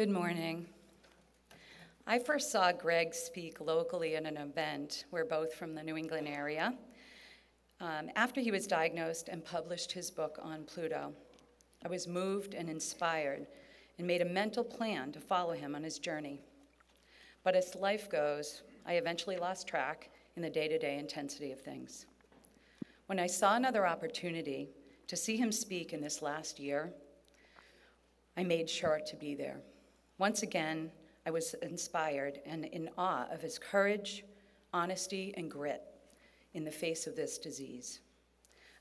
Good morning. I first saw Greg speak locally at an event. We're both from the New England area. Um, after he was diagnosed and published his book on Pluto, I was moved and inspired and made a mental plan to follow him on his journey. But as life goes, I eventually lost track in the day to day intensity of things. When I saw another opportunity to see him speak in this last year, I made sure to be there. Once again, I was inspired and in awe of his courage, honesty, and grit in the face of this disease.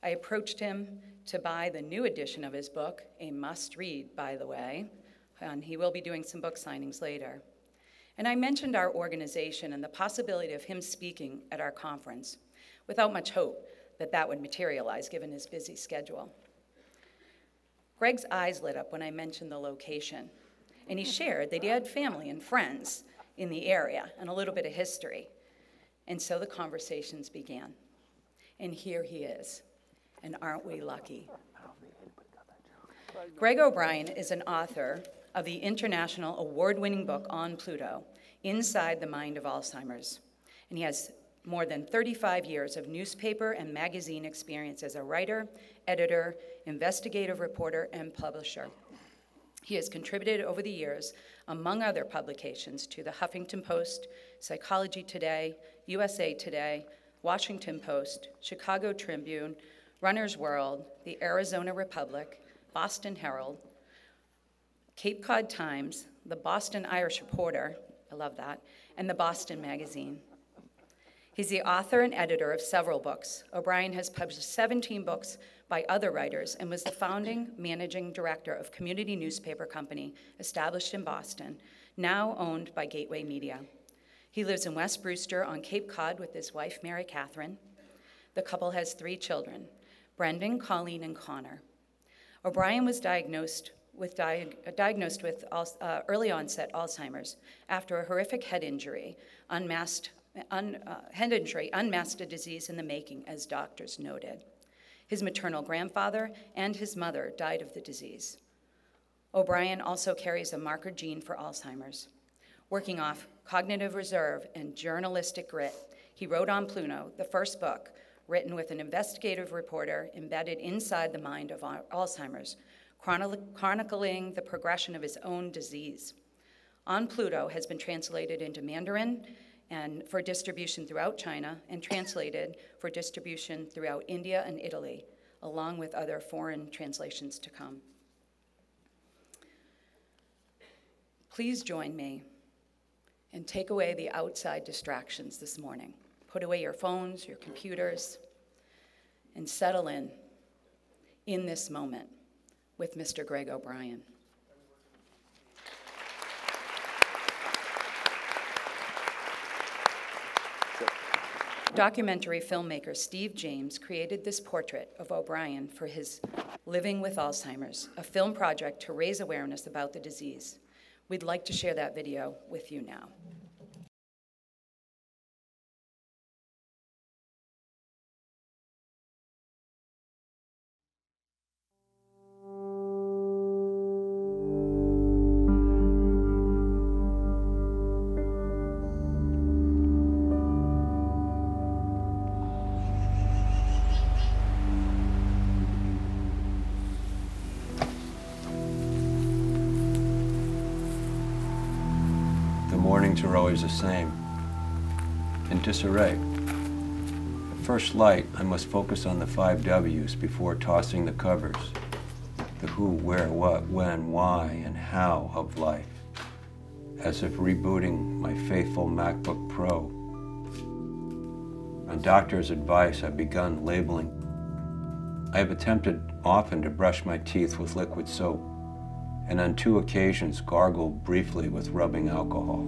I approached him to buy the new edition of his book, a must read, by the way, and he will be doing some book signings later. And I mentioned our organization and the possibility of him speaking at our conference without much hope that that would materialize given his busy schedule. Greg's eyes lit up when I mentioned the location, and he shared that he had family and friends in the area and a little bit of history. And so the conversations began. And here he is. And aren't we lucky? Greg O'Brien is an author of the international award winning book on Pluto, Inside the Mind of Alzheimer's. And he has more than 35 years of newspaper and magazine experience as a writer, editor, investigative reporter, and publisher. He has contributed over the years, among other publications, to the Huffington Post, Psychology Today, USA Today, Washington Post, Chicago Tribune, Runner's World, the Arizona Republic, Boston Herald, Cape Cod Times, the Boston Irish Reporter, I love that, and the Boston Magazine. He's the author and editor of several books. O'Brien has published 17 books by other writers and was the founding managing director of Community Newspaper Company, established in Boston, now owned by GateHouse Media. He lives in West Brewster on Cape Cod with his wife, Mary Catherine. The couple has three children Brendan, Colleen, and Connor. O'Brien was diagnosed with, di- diagnosed with uh, early onset Alzheimer's after a horrific head injury, unmasked, un, uh, head injury, unmasked a disease in the making, as doctors noted. His maternal grandfather and his mother died of the disease. O'Brien also carries a marker gene for Alzheimer's. Working off cognitive reserve and journalistic grit, he wrote on Pluto, the first book written with an investigative reporter embedded inside the mind of Alzheimer's, chronicling the progression of his own disease. On Pluto has been translated into Mandarin and for distribution throughout China and translated for distribution throughout India and Italy, along with other foreign translations to come. Please join me and take away the outside distractions this morning. Put away your phones, your computers, and settle in in this moment with Mr. Greg O'Brien. Documentary filmmaker Steve James created this portrait of O'Brien for his Living with Alzheimer's, a film project to raise awareness about the disease. We'd like to share that video with you now. Light, I must focus on the five W's before tossing the covers. The who, where, what, when, why, and how of life. As if rebooting my faithful MacBook Pro. On doctor's advice, I've begun labeling. I have attempted often to brush my teeth with liquid soap, and on two occasions gargled briefly with rubbing alcohol.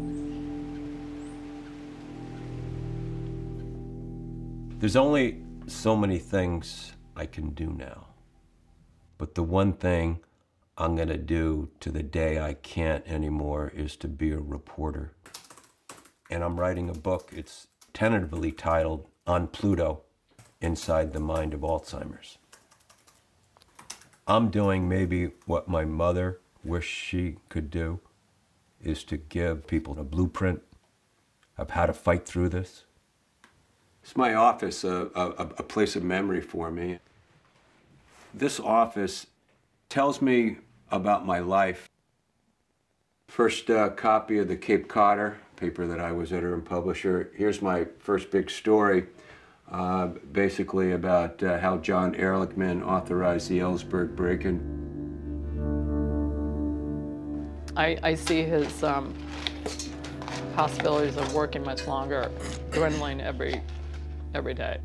There's only so many things I can do now. But the one thing I'm going to do to the day I can't anymore is to be a reporter. And I'm writing a book. It's tentatively titled On Pluto Inside the Mind of Alzheimer's. I'm doing maybe what my mother wished she could do is to give people a blueprint of how to fight through this. It's my office, a, a, a place of memory for me. This office tells me about my life. First uh, copy of the Cape Codder, paper that I was editor and publisher. Here's my first big story, uh, basically about uh, how John Ehrlichman authorized the Ellsberg break-in. I, I see his um, possibilities of working much longer dwindling every every day.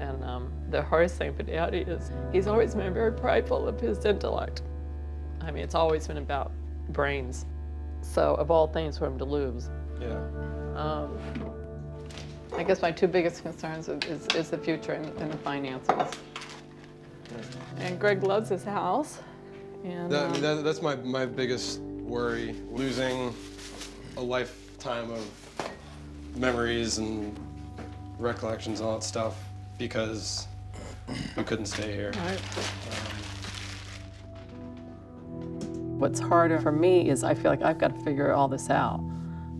And um, the hardest thing for Daddy is he's always been very prideful of his intellect. I mean, it's always been about brains. So, of all things for him to lose. Yeah. Um, I guess my two biggest concerns is, is the future and, and the finances. And Greg loves his house. And That, um, that, that's my, my biggest worry, losing a lifetime of memories and recollections and all that stuff because we couldn't stay here. Right. What's harder for me is I feel like I've got to figure all this out.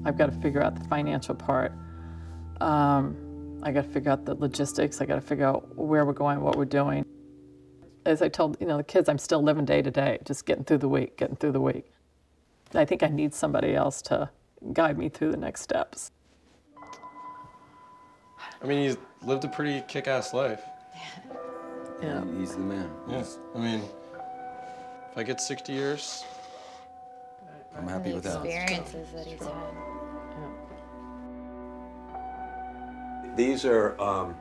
I've got to figure out the financial part. Um, I got to figure out the logistics. I got to figure out where we're going, what we're doing. As I told you know the kids, I'm still living day to day, just getting through the week, getting through the week. I think I need somebody else to guide me through the next steps. I mean, he's lived a pretty kick-ass life. Yeah. yeah. He's the man. Yes. I mean, if I get 60 years, I'm happy with that. experiences that he's had. These are um,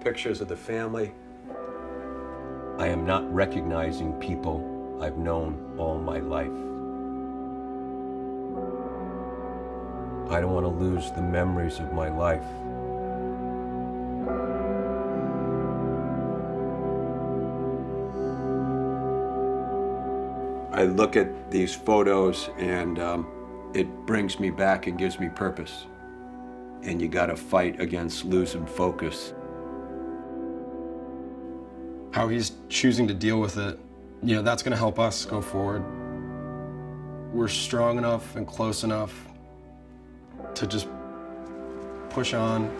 pictures of the family. I am not recognizing people I've known all my life. I don't want to lose the memories of my life. I look at these photos and um, it brings me back and gives me purpose and you got to fight against losing focus. how he's choosing to deal with it, you know, that's going to help us go forward. We're strong enough and close enough to just push on.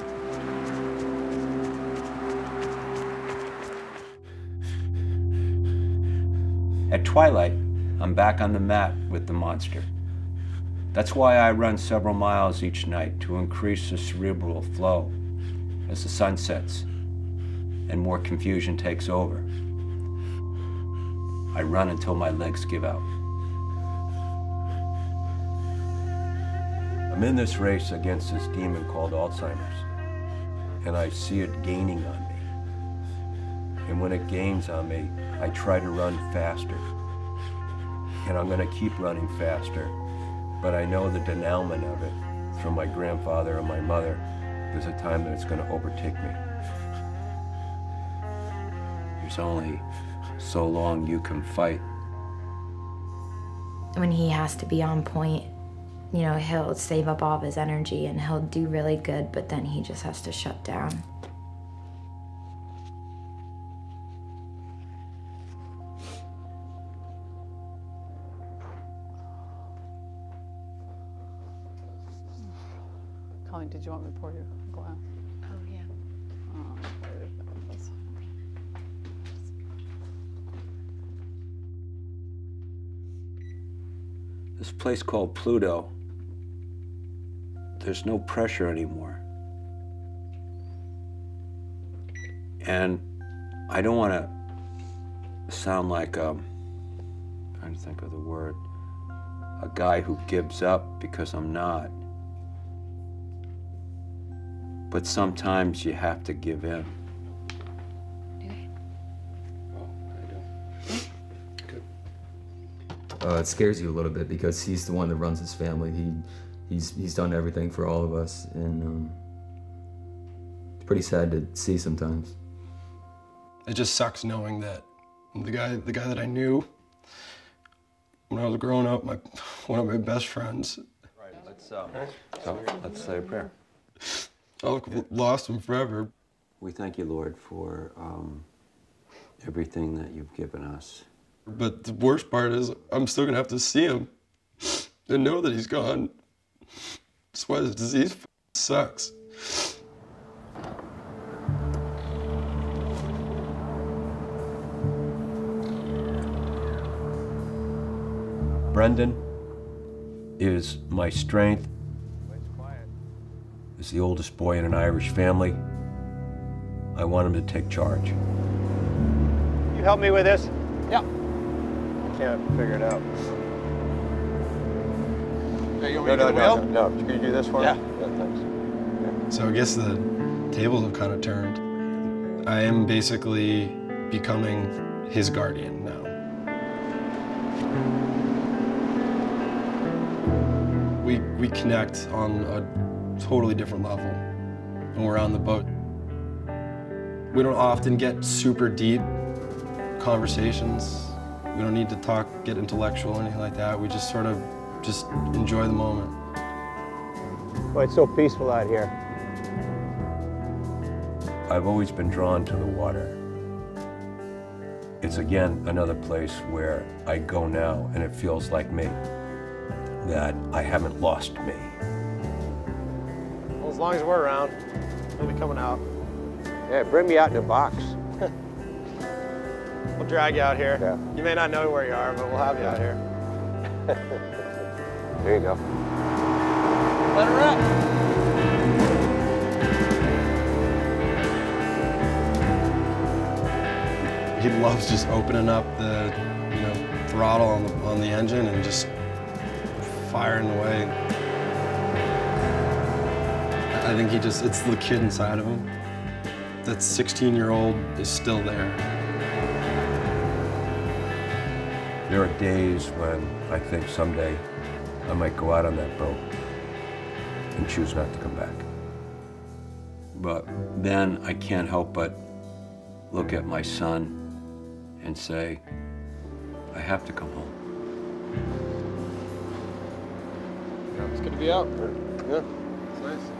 At twilight, I'm back on the mat with the monster. That's why I run several miles each night to increase the cerebral flow as the sun sets and more confusion takes over. I run until my legs give out. I'm in this race against this demon called Alzheimer's, and I see it gaining on me. And when it gains on me, I try to run faster. And I'm going to keep running faster, but I know the denouement of it from my grandfather and my mother. There's a time that it's going to overtake me. There's only so long you can fight. When he has to be on point, you know, he'll save up all of his energy and he'll do really good, but then he just has to shut down. You want me to pour you a glass? Oh, yeah. Um, This place called Pluto, there's no pressure anymore. And I don't want to sound like, um, I trying to think of the word, a guy who gives up because I'm not. But sometimes you have to give in. Uh, it scares you a little bit because he's the one that runs his family. He, he's he's done everything for all of us, and um, it's pretty sad to see sometimes. It just sucks knowing that the guy, the guy that I knew when I was growing up, my one of my best friends, Right. Let's, um, so let's say a prayer. I lost him forever. We thank you, Lord, for um, everything that you've given us. But the worst part is I'm still gonna have to see him and know that he's gone. That's why this disease sucks. Brendan is my strength. Is the oldest boy in an Irish family. I want him to take charge. You help me with this? Yeah. I Can't figure it out. Hey, you No, no, no, no, no. Can you do this for Yeah. me? Yeah, thanks. So I guess the tables have kind of turned. I am basically becoming his guardian now. We, we connect on a totally different level when we're on the boat. We don't often get super deep conversations. We don't need to talk, get intellectual or anything like that. We just sort of just enjoy the moment. Boy, it's so peaceful out here. I've always been drawn to the water. It's again another place where I go now and it feels like me, that I haven't lost me. Well, as long as we're around, we'll be coming out. Yeah, bring me out in a box. we'll drag you out here. Yeah. You may not know where you are, but we'll have you out here. There you go. Let her up. he loves just opening up the you know throttle on the on the engine and just firing away. I think he just it's the kid inside of him. That 16 year old is still there. There are days when I think someday I might go out on that boat and choose not to come back. But then I can't help but look at my son and say, I have to come home. It's good to be out. Yeah, it's nice.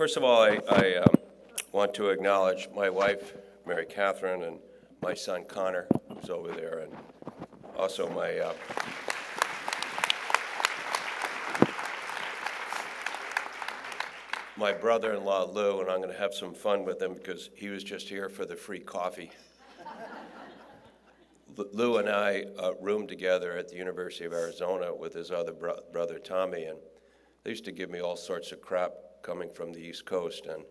First of all, I, I um, want to acknowledge my wife, Mary Catherine, and my son Connor, who's over there, and also my, uh, my brother-in-law Lou, and I'm going to have some fun with him because he was just here for the free coffee. Lou and I uh, roomed together at the University of Arizona with his other bro- brother Tommy, and they used to give me all sorts of crap coming from the East Coast, and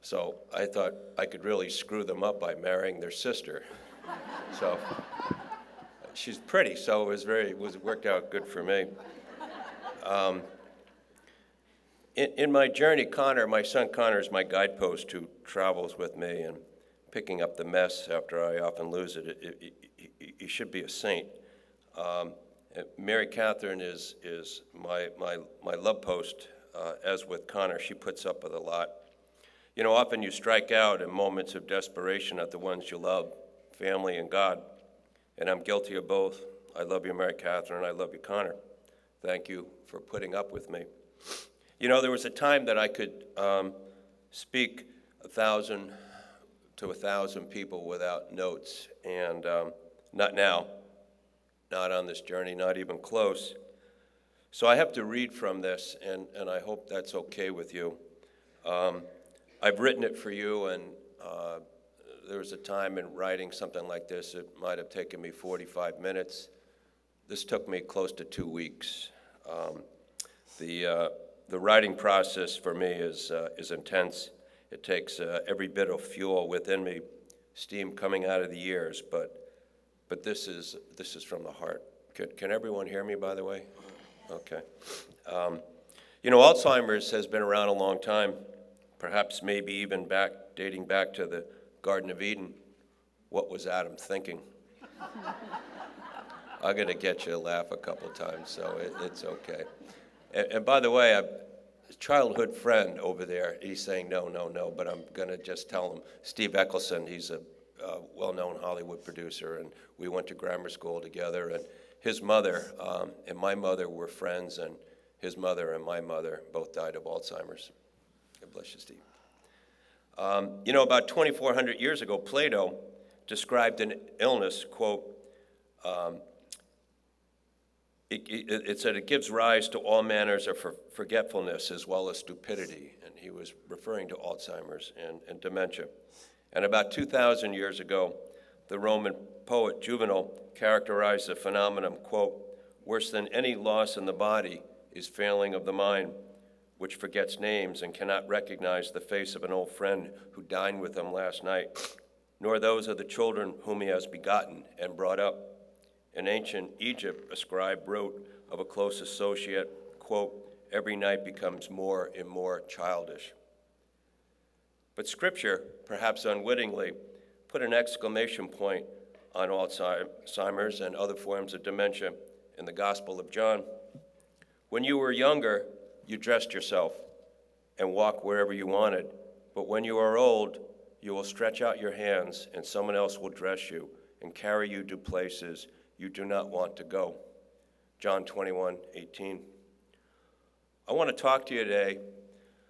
so I thought I could really screw them up by marrying their sister. So she's pretty, so it was very was worked out good for me. Um, in, in my journey, Connor, my son Connor, is my guidepost who travels with me and picking up the mess after I often lose it. It- He should be a saint. Um, Mary Catherine is, is my, my, my love post, uh, as with Connor. She puts up with a lot. You know, often you strike out in moments of desperation at the ones you love, family and God, and I'm guilty of both. I love you, Mary Catherine, I love you, Connor. Thank you for putting up with me. You know, there was a time that I could um, speak a thousand to a thousand people without notes, and um, not now, not on this journey, not even close. So I have to read from this, and, and I hope that's okay with you. Um, I've written it for you, and uh, there was a time in writing something like this, it might have taken me 45 minutes. This took me close to two weeks. Um, the, uh, the writing process for me is, uh, is intense. It takes uh, every bit of fuel within me, steam coming out of the ears, but, but this, is, this is from the heart. Can, can everyone hear me, by the way? Okay. Um, you know, Alzheimer's has been around a long time, perhaps maybe even back, dating back to the Garden of Eden. What was Adam thinking? I'm going to get you to laugh a couple times, so it, it's okay. And, and, by the way, a childhood friend over there, he's saying no, no, no, but I'm going to just tell him. Steve Eccleston, he's a uh, well-known Hollywood producer, and we went to grammar school together. And his mother um, and my mother were friends, and his mother and my mother both died of Alzheimer's. God bless you, Steve. Um, you know, about 2,400 years ago, Plato described an illness, quote, um, it, it, it, said it gives rise to all manners of forgetfulness as well as stupidity. And he was referring to Alzheimer's and, and dementia. And about 2,000 years ago, the Roman poet Juvenal characterized the phenomenon, quote, worse than any loss in the body is failing of the mind, which forgets names and cannot recognize the face of an old friend who dined with him last night, nor those of the children whom he has begotten and brought up. In ancient Egypt, a scribe wrote of a close associate, quote, every night becomes more and more childish. But Scripture, perhaps unwittingly, put an exclamation point on Alzheimer's and other forms of dementia in the Gospel of John. When you were younger, you dressed yourself and walked wherever you wanted. But when you are old, you will stretch out your hands, and someone else will dress you and carry you to places you do not want to go. John 21, 18. I want to talk to you today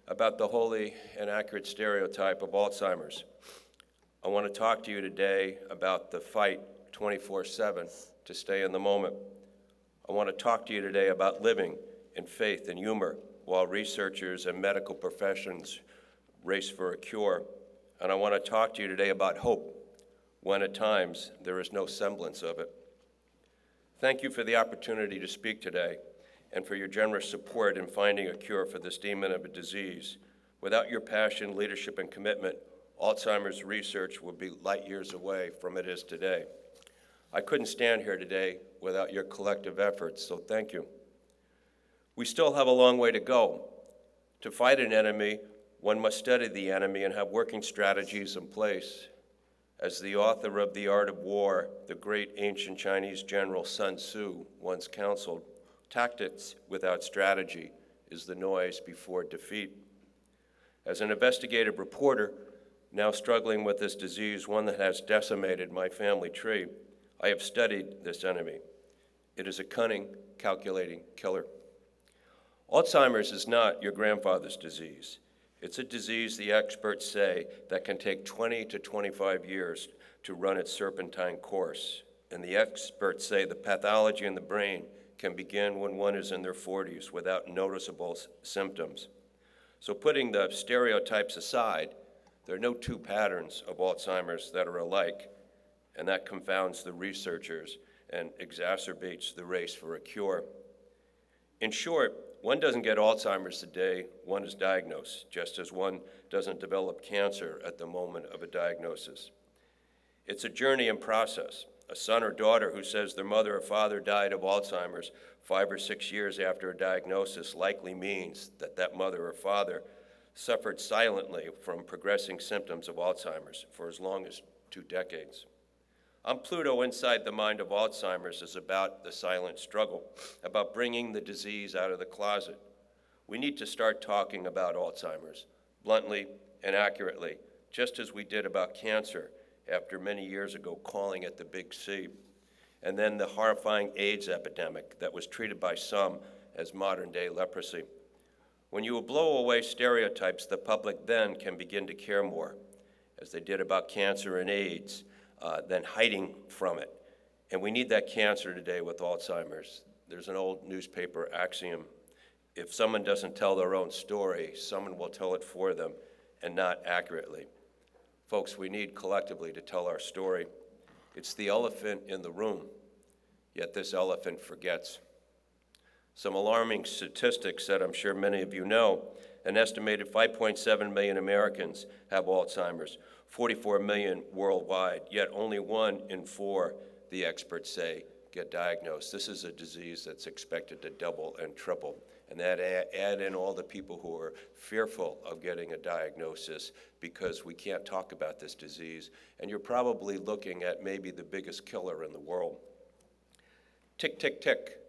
about the holy and accurate stereotype of Alzheimer's. I want to talk to you today about the fight 24 7 to stay in the moment. I want to talk to you today about living in faith and humor while researchers and medical professions race for a cure. And I want to talk to you today about hope when at times there is no semblance of it. Thank you for the opportunity to speak today and for your generous support in finding a cure for this demon of a disease. Without your passion, leadership, and commitment, Alzheimer's research would be light years away from it is today. I couldn't stand here today without your collective efforts, so thank you. We still have a long way to go. To fight an enemy, one must study the enemy and have working strategies in place. As the author of The Art of War, the great ancient Chinese general Sun Tzu once counseled, tactics without strategy is the noise before defeat. As an investigative reporter, now struggling with this disease, one that has decimated my family tree, I have studied this enemy. It is a cunning, calculating killer. Alzheimer's is not your grandfather's disease. It's a disease, the experts say, that can take 20 to 25 years to run its serpentine course. And the experts say the pathology in the brain can begin when one is in their 40s without noticeable symptoms. So, putting the stereotypes aside, there are no two patterns of Alzheimer's that are alike, and that confounds the researchers and exacerbates the race for a cure. In short, one doesn't get Alzheimer's today, one is diagnosed, just as one doesn't develop cancer at the moment of a diagnosis. It's a journey and process. A son or daughter who says their mother or father died of Alzheimer's five or six years after a diagnosis likely means that that mother or father suffered silently from progressing symptoms of Alzheimer's for as long as two decades. On Pluto, Inside the Mind of Alzheimer's is about the silent struggle, about bringing the disease out of the closet. We need to start talking about Alzheimer's, bluntly and accurately, just as we did about cancer after many years ago calling it the big C, and then the horrifying AIDS epidemic that was treated by some as modern day leprosy. When you blow away stereotypes, the public then can begin to care more, as they did about cancer and AIDS uh, than hiding from it. And we need that cancer today with Alzheimer's. There's an old newspaper axiom if someone doesn't tell their own story, someone will tell it for them and not accurately. Folks, we need collectively to tell our story. It's the elephant in the room, yet this elephant forgets. Some alarming statistics that I'm sure many of you know an estimated 5.7 million Americans have Alzheimer's, 44 million worldwide, yet only one in four, the experts say, get diagnosed. This is a disease that's expected to double and triple. And that add in all the people who are fearful of getting a diagnosis because we can't talk about this disease. And you're probably looking at maybe the biggest killer in the world. Tick, tick, tick.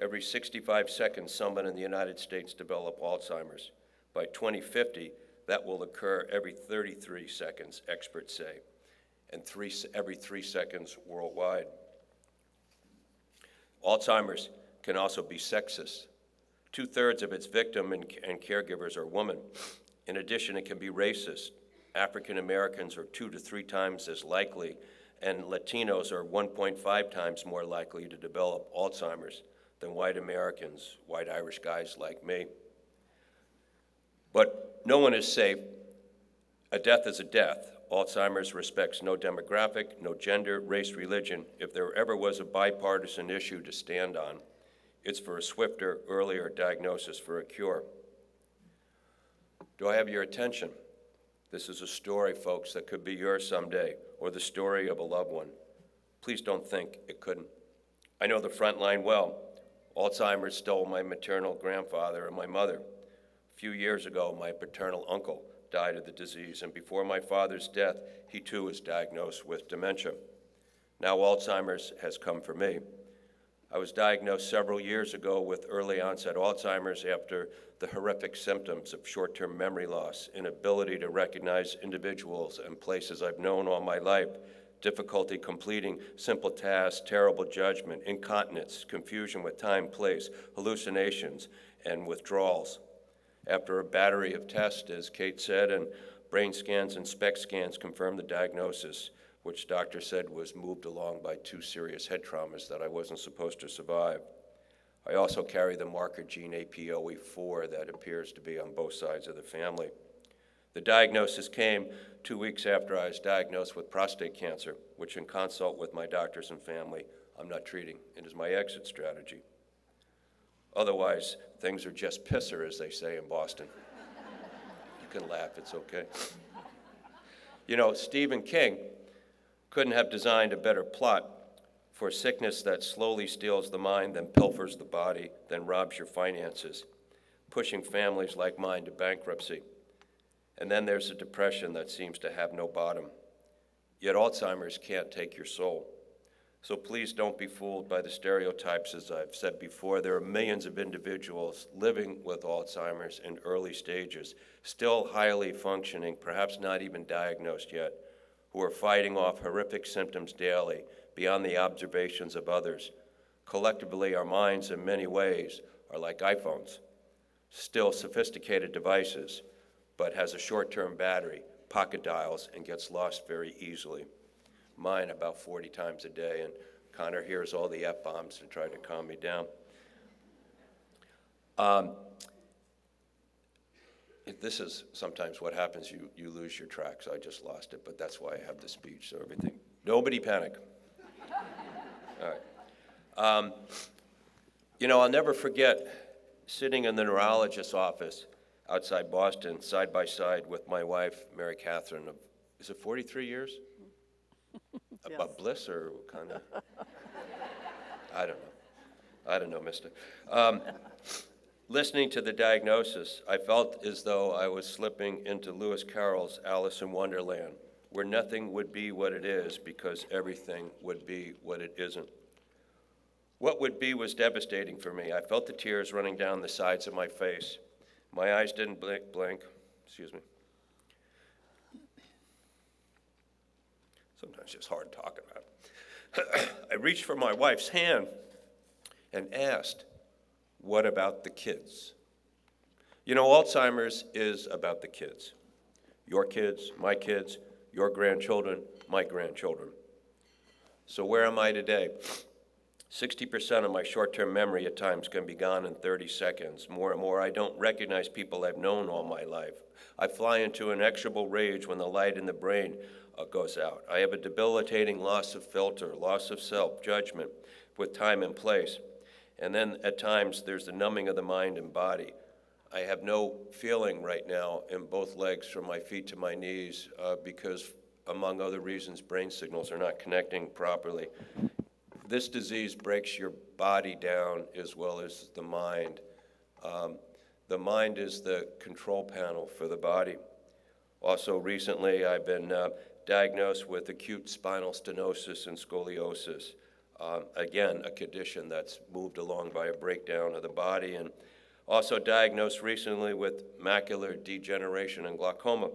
Every 65 seconds, someone in the United States develop Alzheimer's. By 2050, that will occur every 33 seconds, experts say, and three, every three seconds worldwide. Alzheimer's can also be sexist. Two thirds of its victims and, and, caregivers are women. In addition, it can be racist. African Americans are two to three times as likely, and Latinos are 1.5 times more likely to develop Alzheimer's than white Americans, white Irish guys like me. But no one is safe. A death is a death. Alzheimer's respects no demographic, no gender, race, religion. If there ever was a bipartisan issue to stand on, it's for a swifter, earlier diagnosis for a cure. Do I have your attention? This is a story, folks, that could be yours someday, or the story of a loved one. Please don't think it couldn't. I know the front line well. Alzheimer's stole my maternal grandfather and my mother. A few years ago, my paternal uncle died of the disease, and before my father's death, he too was diagnosed with dementia. Now Alzheimer's has come for me. I was diagnosed several years ago with early onset Alzheimer's after the horrific symptoms of short term memory loss, inability to recognize individuals and places I've known all my life, difficulty completing simple tasks, terrible judgment, incontinence, confusion with time, place, hallucinations, and withdrawals. After a battery of tests, as Kate said, and brain scans and SPECT scans confirmed the diagnosis, which doctor said was moved along by two serious head traumas that I wasn't supposed to survive. I also carry the marker gene APOE4 that appears to be on both sides of the family. The diagnosis came two weeks after I was diagnosed with prostate cancer, which, in consult with my doctors and family, I'm not treating. It is my exit strategy. Otherwise, things are just pisser, as they say in Boston. you can laugh, it's okay. You know, Stephen King couldn't have designed a better plot for sickness that slowly steals the mind, then pilfers the body, then robs your finances, pushing families like mine to bankruptcy. And then there's a depression that seems to have no bottom. Yet Alzheimer's can't take your soul. So please don't be fooled by the stereotypes, as I've said before. There are millions of individuals living with Alzheimer's in early stages, still highly functioning, perhaps not even diagnosed yet, who are fighting off horrific symptoms daily beyond the observations of others. Collectively, our minds, in many ways, are like iPhones, still sophisticated devices, but has a short term battery, pocket dials, and gets lost very easily mine about 40 times a day, and Connor hears all the F bombs and tried to calm me down. Um, this is sometimes what happens. You, you lose your track, so I just lost it, but that's why I have the speech, so everything. Nobody panic. all right. Um, you know, I'll never forget sitting in the neurologist's office outside Boston, side by side with my wife, Mary Catherine, of, is it 43 years? yes. a bliss or kind of? I don't know. I don't know, mister. Um, listening to the diagnosis, I felt as though I was slipping into Lewis Carroll's Alice in Wonderland, where nothing would be what it is because everything would be what it isn't. What would be was devastating for me. I felt the tears running down the sides of my face. My eyes didn't blink, blink. Excuse me. Sometimes it's just hard talking about. I reached for my wife's hand and asked, What about the kids? You know, Alzheimer's is about the kids your kids, my kids, your grandchildren, my grandchildren. So, where am I today? 60% of my short term memory at times can be gone in 30 seconds. More and more, I don't recognize people I've known all my life. I fly into an inexorable rage when the light in the brain uh, goes out. I have a debilitating loss of filter, loss of self, judgment with time and place. And then at times, there's the numbing of the mind and body. I have no feeling right now in both legs from my feet to my knees uh, because, among other reasons, brain signals are not connecting properly this disease breaks your body down as well as the mind. Um, the mind is the control panel for the body. Also, recently, I've been uh, diagnosed with acute spinal stenosis and scoliosis. Um, again, a condition that's moved along by a breakdown of the body, and also diagnosed recently with macular degeneration and glaucoma,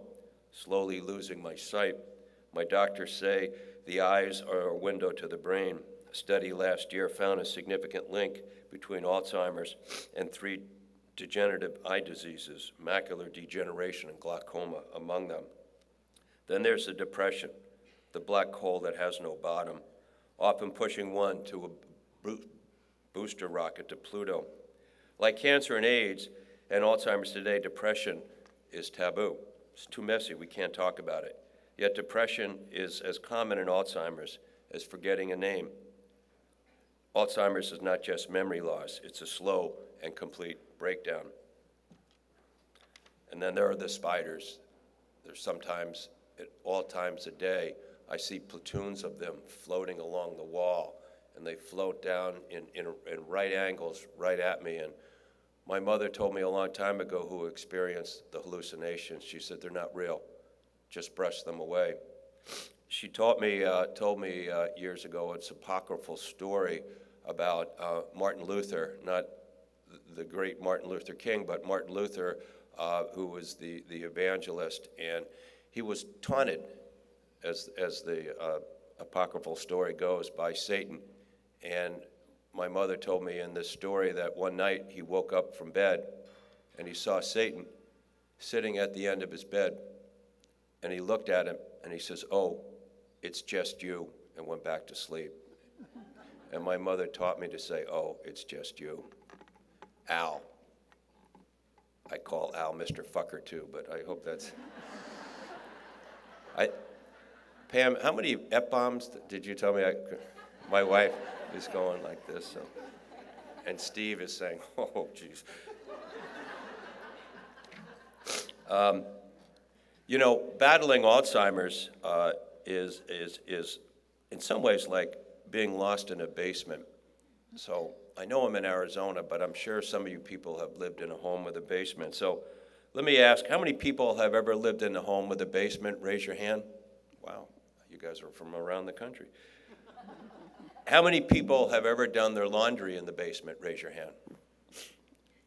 slowly losing my sight. My doctors say the eyes are a window to the brain. A study last year found a significant link between Alzheimer's and three degenerative eye diseases, macular degeneration and glaucoma among them. Then there's the depression, the black hole that has no bottom, often pushing one to a booster rocket to Pluto. Like cancer and AIDS and Alzheimer's today, depression is taboo. It's too messy, we can't talk about it. Yet depression is as common in Alzheimer's as forgetting a name. Alzheimer's is not just memory loss, it's a slow and complete breakdown. And then there are the spiders. There's sometimes, at all times a day, I see platoons of them floating along the wall, and they float down in, in, in right angles right at me. And my mother told me a long time ago who experienced the hallucinations, she said, they're not real, just brush them away. She taught me, uh, told me uh, years ago, it's apocryphal story about uh, Martin Luther, not the great Martin Luther King, but Martin Luther, uh, who was the, the evangelist. And he was taunted, as, as the uh, apocryphal story goes, by Satan. And my mother told me in this story that one night he woke up from bed and he saw Satan sitting at the end of his bed. And he looked at him and he says, Oh, it's just you, and went back to sleep. And my mother taught me to say, Oh, it's just you. Al. I call Al Mr. Fucker too, but I hope that's. I, Pam, how many F bombs did you tell me? I, my wife is going like this, so. And Steve is saying, Oh, jeez. Um, you know, battling Alzheimer's uh, is, is, is in some ways like being lost in a basement. So I know I'm in Arizona, but I'm sure some of you people have lived in a home with a basement. So let me ask, how many people have ever lived in a home with a basement? Raise your hand. Wow, you guys are from around the country. How many people have ever done their laundry in the basement? Raise your hand.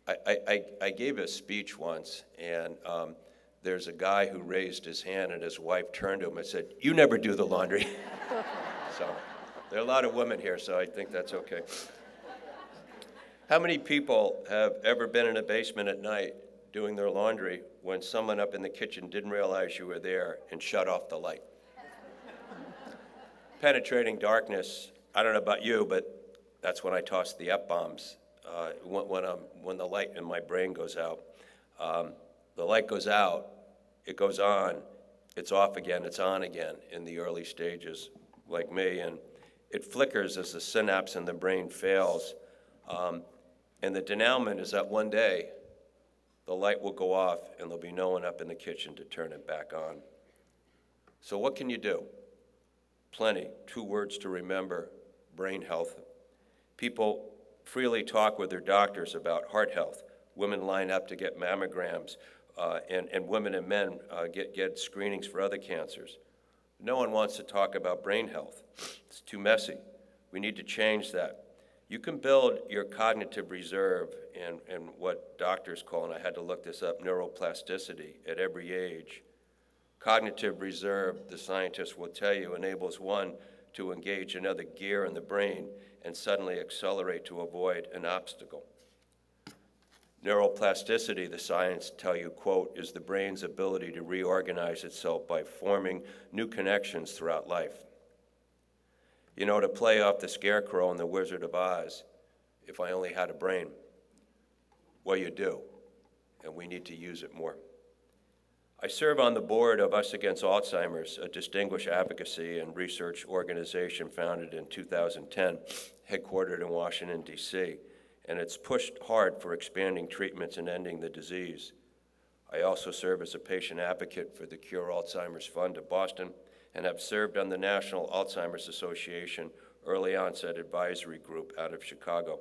I, I, I gave a speech once, and um, there's a guy who raised his hand, and his wife turned to him and said, You never do the laundry. so. There are a lot of women here, so I think that's okay. How many people have ever been in a basement at night doing their laundry when someone up in the kitchen didn't realize you were there and shut off the light? Penetrating darkness, I don't know about you, but that's when I toss the F bombs. Uh, when, when, when, the light in my brain goes out. Um, the light goes out, it goes on, it's off again, it's on again in the early stages, like me. And it flickers as the synapse in the brain fails. Um, and the denouement is that one day the light will go off and there'll be no one up in the kitchen to turn it back on. So, what can you do? Plenty. Two words to remember brain health. People freely talk with their doctors about heart health. Women line up to get mammograms, uh, and, and women and men uh, get, get screenings for other cancers. No one wants to talk about brain health. It's too messy. We need to change that. You can build your cognitive reserve and, and what doctors call, and I had to look this up, neuroplasticity at every age. Cognitive reserve, the scientists will tell you, enables one to engage another gear in the brain and suddenly accelerate to avoid an obstacle. Neuroplasticity, the science tell you, quote, is the brain's ability to reorganize itself by forming new connections throughout life. You know, to play off the Scarecrow and the Wizard of Oz, if I only had a brain. Well, you do, and we need to use it more. I serve on the board of Us Against Alzheimer's, a distinguished advocacy and research organization founded in 2010, headquartered in Washington, D.C., and it's pushed hard for expanding treatments and ending the disease. I also serve as a patient advocate for the Cure Alzheimer's Fund of Boston and have served on the National Alzheimer's Association Early Onset Advisory Group out of Chicago.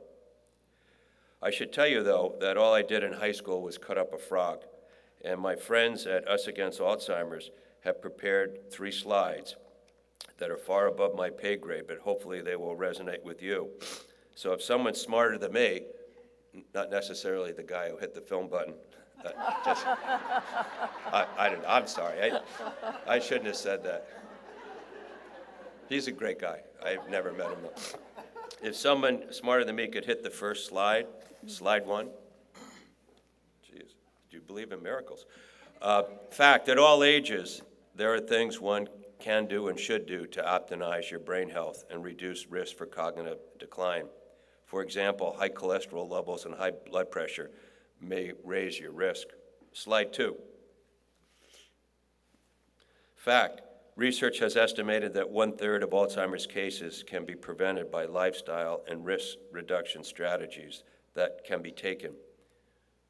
I should tell you, though, that all I did in high school was cut up a frog and my friends at Us Against Alzheimer's have prepared three slides that are far above my pay grade, but hopefully they will resonate with you. So if someone's smarter than me, not necessarily the guy who hit the film button, just, I, I don't, I'm sorry, I, I shouldn't have said that. He's a great guy. I've never met him. If someone smarter than me could hit the first slide, slide one, jeez, do you believe in miracles? Uh, fact, at all ages, there are things one can do and should do to optimize your brain health and reduce risk for cognitive decline. For example, high cholesterol levels and high blood pressure may raise your risk. Slide two. Fact, research has estimated that one third of Alzheimer's cases can be prevented by lifestyle and risk reduction strategies that can be taken.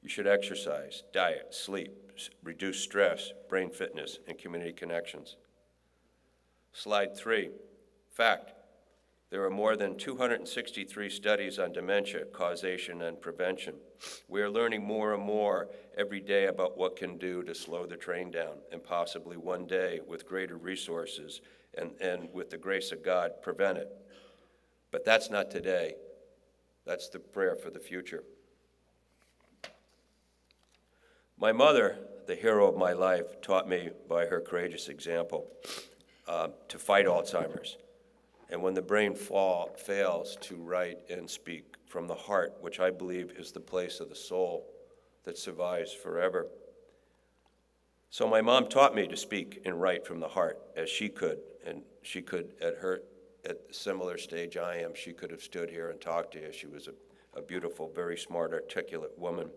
You should exercise, diet, sleep, reduce stress, brain fitness, and community connections. Slide three, fact. There are more than 263 studies on dementia, causation, and prevention. We are learning more and more every day about what can do to slow the train down, and possibly one day, with greater resources and, and with the grace of God, prevent it. But that's not today. That's the prayer for the future. My mother, the hero of my life, taught me by her courageous example uh, to fight Alzheimer's. And when the brain fall, fails, to write and speak from the heart, which I believe is the place of the soul that survives forever. So my mom taught me to speak and write from the heart as she could, and she could at her at the similar stage I am, she could have stood here and talked to you. She was a, a beautiful, very smart, articulate woman.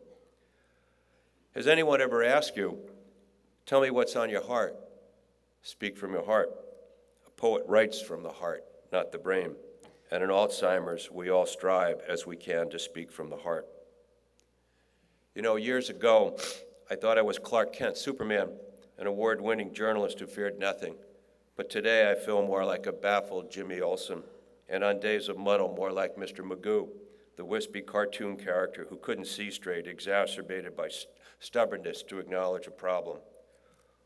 Has anyone ever asked you, tell me what's on your heart? Speak from your heart. A poet writes from the heart, not the brain. And in Alzheimer's, we all strive as we can to speak from the heart. You know, years ago, I thought I was Clark Kent, Superman, an award winning journalist who feared nothing. But today I feel more like a baffled Jimmy Olsen, and on days of muddle, more like Mr. Magoo, the wispy cartoon character who couldn't see straight, exacerbated by stubbornness to acknowledge a problem.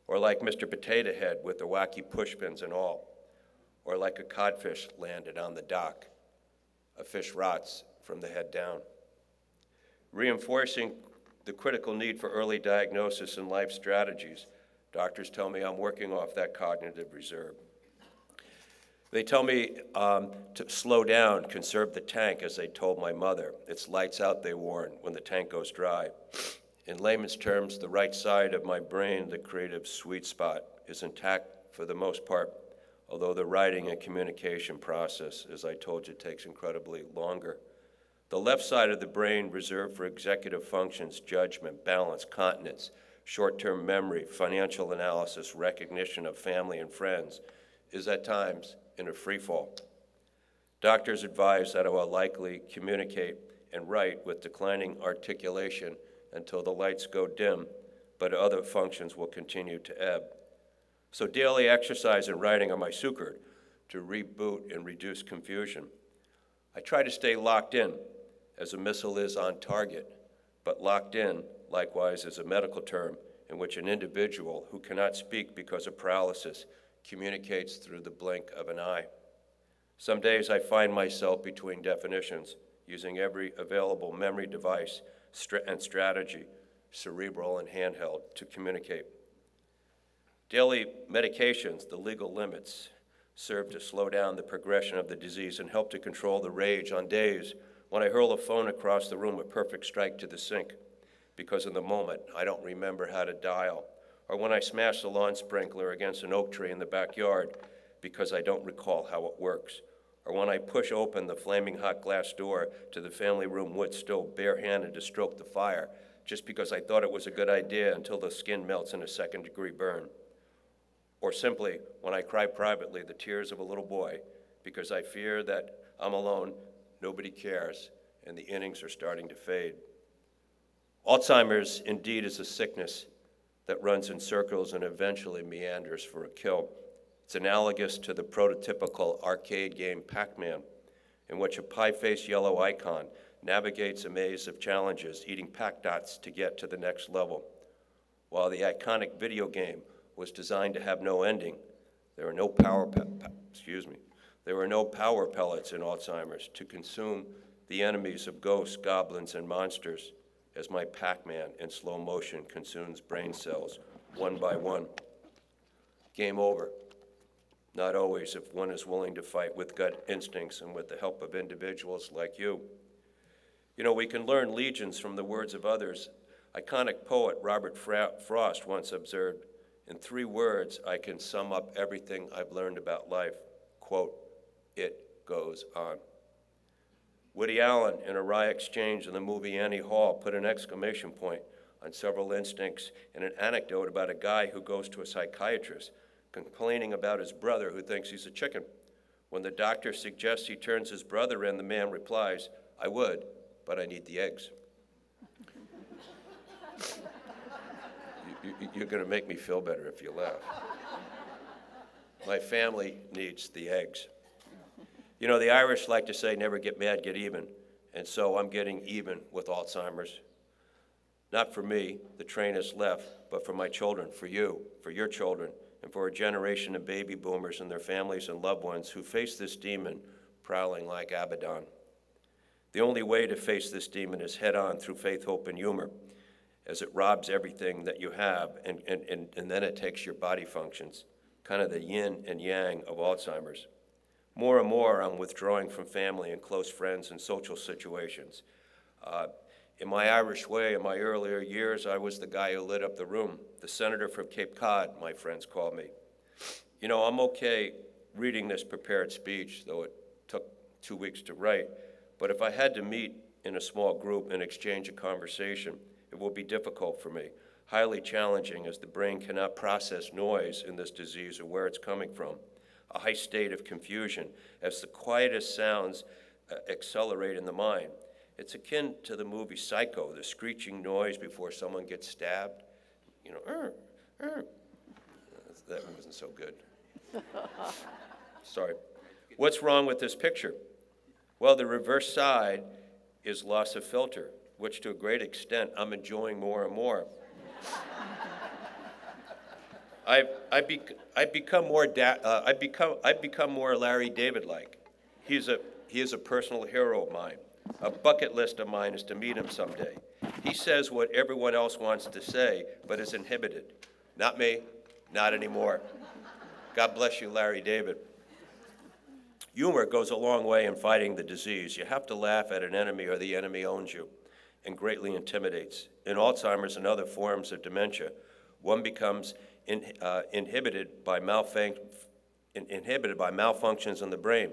Or like Mr. Potato Head with the wacky pushpins and all. Or like a codfish landed on the dock. A fish rots from the head down. Reinforcing the critical need for early diagnosis and life strategies, doctors tell me I'm working off that cognitive reserve. They tell me um, to slow down, conserve the tank, as they told my mother. It's lights out, they warn, when the tank goes dry. In layman's terms, the right side of my brain, the creative sweet spot, is intact for the most part, although the writing and communication process, as I told you, takes incredibly longer. The left side of the brain, reserved for executive functions, judgment, balance, continence, short term memory, financial analysis, recognition of family and friends, is at times in a free fall. Doctors advise that I will likely communicate and write with declining articulation until the lights go dim, but other functions will continue to ebb. So daily exercise and writing are my secret to reboot and reduce confusion. I try to stay locked in, as a missile is on target, but locked in, likewise, is a medical term in which an individual who cannot speak because of paralysis communicates through the blink of an eye. Some days I find myself between definitions, using every available memory device and strategy, cerebral and handheld, to communicate. Daily medications, the legal limits, serve to slow down the progression of the disease and help to control the rage on days when I hurl a phone across the room a perfect strike to the sink because in the moment I don't remember how to dial, or when I smash the lawn sprinkler against an oak tree in the backyard because I don't recall how it works, or when I push open the flaming hot glass door to the family room wood stove barehanded to stroke the fire, just because I thought it was a good idea until the skin melts in a second degree burn. Or simply, when I cry privately the tears of a little boy because I fear that I'm alone, nobody cares, and the innings are starting to fade. Alzheimer's indeed is a sickness that runs in circles and eventually meanders for a kill. It's analogous to the prototypical arcade game Pac Man, in which a pie faced yellow icon navigates a maze of challenges, eating pack dots to get to the next level. While the iconic video game was designed to have no ending, there are no power, excuse me, there were no power pellets in Alzheimer's to consume the enemies of ghosts, goblins, and monsters as my Pac Man in slow motion consumes brain cells one by one. Game over. Not always, if one is willing to fight with gut instincts and with the help of individuals like you. You know, we can learn legions from the words of others. Iconic poet Robert Frost once observed In three words, I can sum up everything I've learned about life. Quote, it goes on. Woody Allen, in a wry exchange in the movie Annie Hall, put an exclamation point on several instincts in an anecdote about a guy who goes to a psychiatrist complaining about his brother who thinks he's a chicken. When the doctor suggests he turns his brother in, the man replies, I would, but I need the eggs. You, you, you're going to make me feel better if you laugh. My family needs the eggs. You know, the Irish like to say, never get mad, get even. And so I'm getting even with Alzheimer's. Not for me, the train has left, but for my children, for you, for your children, and for a generation of baby boomers and their families and loved ones who face this demon prowling like Abaddon. The only way to face this demon is head on through faith, hope, and humor, as it robs everything that you have, and, and, and, and then it takes your body functions, kind of the yin and yang of Alzheimer's. More and more, I'm withdrawing from family and close friends and social situations. Uh, in my Irish way, in my earlier years, I was the guy who lit up the room, the senator from Cape Cod, my friends called me. You know, I'm okay reading this prepared speech, though it took two weeks to write, but if I had to meet in a small group and exchange a conversation, it will be difficult for me, highly challenging as the brain cannot process noise in this disease or where it's coming from a high state of confusion as the quietest sounds uh, accelerate in the mind. It's akin to the movie Psycho, the screeching noise before someone gets stabbed. You know, er, er. that wasn't so good. Sorry. What's wrong with this picture? Well, the reverse side is loss of filter, which to a great extent I'm enjoying more and more. I've, I've, bec- I've become more da- uh, I've become I've become more Larry David like. He's a he is a personal hero of mine. A bucket list of mine is to meet him someday. He says what everyone else wants to say, but is inhibited. Not me, not anymore. God bless you, Larry David. Humor goes a long way in fighting the disease. You have to laugh at an enemy or the enemy owns you and greatly intimidates. In Alzheimer's and other forms of dementia, one becomes in, uh, inhibited, by inhibited by malfunctions in the brain.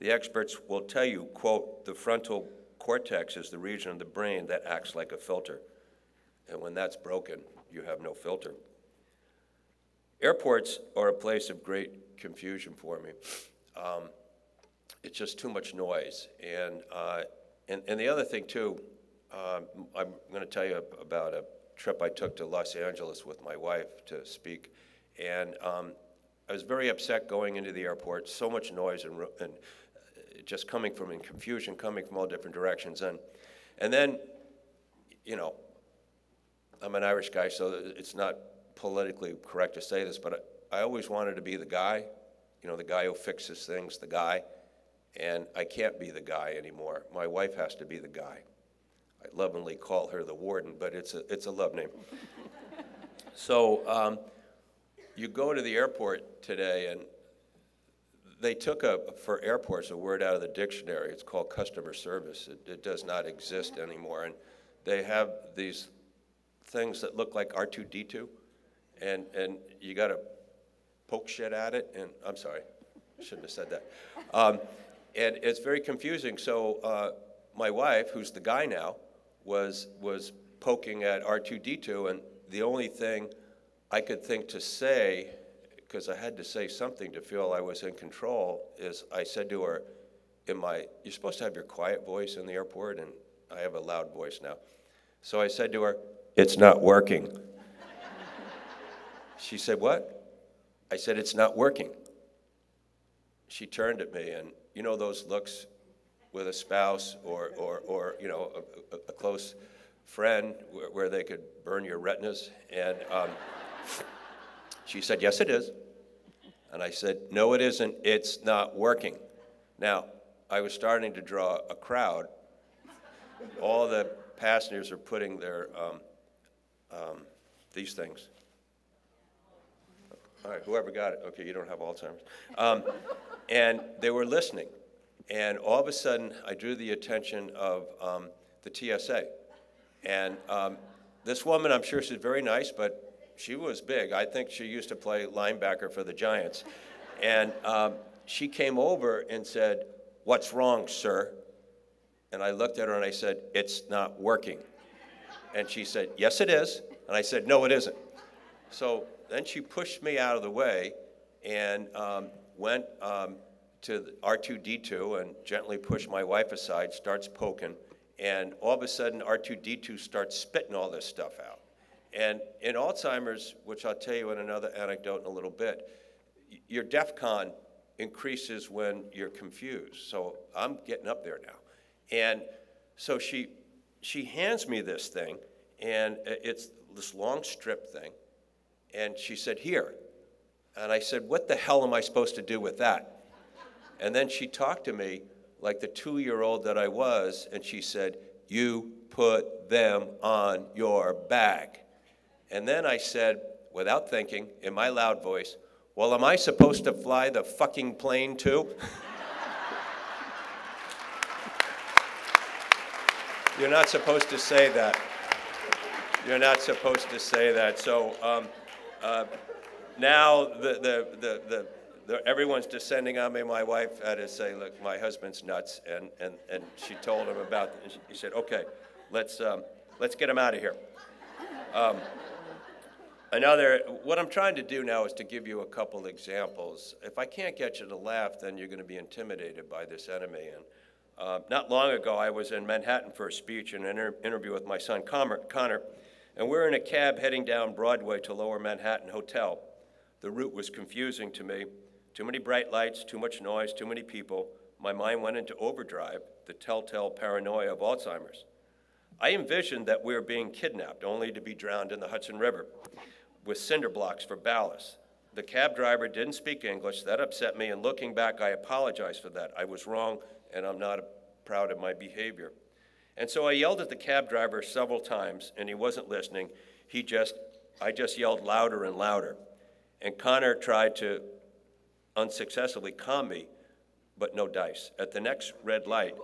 The experts will tell you, quote, the frontal cortex is the region of the brain that acts like a filter. And when that's broken, you have no filter. Airports are a place of great confusion for me. Um, it's just too much noise. And, uh, and, and the other thing, too, um, I'm going to tell you about a trip I took to Los Angeles with my wife to speak. And um, I was very upset going into the airport, so much noise and, and just coming from in confusion, coming from all different directions. And, and then, you know, I'm an Irish guy, so it's not politically correct to say this, but I, I always wanted to be the guy, you know, the guy who fixes things, the guy. And I can't be the guy anymore. My wife has to be the guy. I lovingly call her the warden, but it's a, it's a love name. so um, you go to the airport today, and they took a, for airports, a word out of the dictionary. It's called customer service. It, it does not exist anymore. And they have these things that look like R2D2, and, and you got to poke shit at it. And I'm sorry, shouldn't have said that. Um, and it's very confusing. So uh, my wife, who's the guy now, was was poking at R2D2, and the only thing I could think to say, because I had to say something to feel I was in control, is I said to her, "In my, you're supposed to have your quiet voice in the airport, and I have a loud voice now." So I said to her, "It's not working." she said, "What?" I said, "It's not working." She turned at me, and you know those looks with a spouse or, or, or you know, a, a, close friend where, where, they could burn your retinas. And um, she said, Yes, it is. And I said, No, it isn't. It's not working. Now, I was starting to draw a crowd. All the passengers are putting their, um, um, these things. All right, whoever got it. Okay, you don't have Alzheimer's. Um, and they were listening. And all of a sudden, I drew the attention of um, the TSA. And um, this woman, I'm sure she's very nice, but she was big. I think she used to play linebacker for the Giants. And um, she came over and said, What's wrong, sir? And I looked at her and I said, It's not working. And she said, Yes, it is. And I said, No, it isn't. So then she pushed me out of the way and um, went um, to R2D2 and gently pushed my wife aside, starts poking, and all of a sudden R2D2 starts spitting all this stuff out. And in Alzheimer's, which I'll tell you in another anecdote in a little bit, your DEF-CON increases when you're confused. So I'm getting up there now. And so she, she hands me this thing, and it's this long strip thing. And she said, Here. And I said, What the hell am I supposed to do with that? And then she talked to me like the two year old that I was, and she said, You put them on your back. And then I said, without thinking, in my loud voice, Well, am I supposed to fly the fucking plane too? You're not supposed to say that. You're not supposed to say that. So um, uh, now the, the, the, the everyone's descending on me. My wife had to say, look, my husband's nuts. And, and, and she told him about it. and He said, okay, let's, um, let's get him out of here. Um, another, what I'm trying to do now is to give you a couple examples. If I can't get you to laugh, then you're going to be intimidated by this enemy. And uh, not long ago, I was in Manhattan for a speech and an inter interview with my son Connor, Connor, and we're in a cab heading down Broadway to Lower Manhattan Hotel. The route was confusing to me, too many bright lights, too much noise, too many people. My mind went into overdrive, the telltale paranoia of Alzheimer's. I envisioned that we were being kidnapped, only to be drowned in the Hudson River with cinder blocks for ballast. The cab driver didn't speak English. That upset me, and looking back, I apologize for that. I was wrong, and I'm not proud of my behavior. And so I yelled at the cab driver several times, and he wasn't listening. He just, I just yelled louder and louder. And Connor tried to unsuccessfully calm me, but no dice. At the next red light,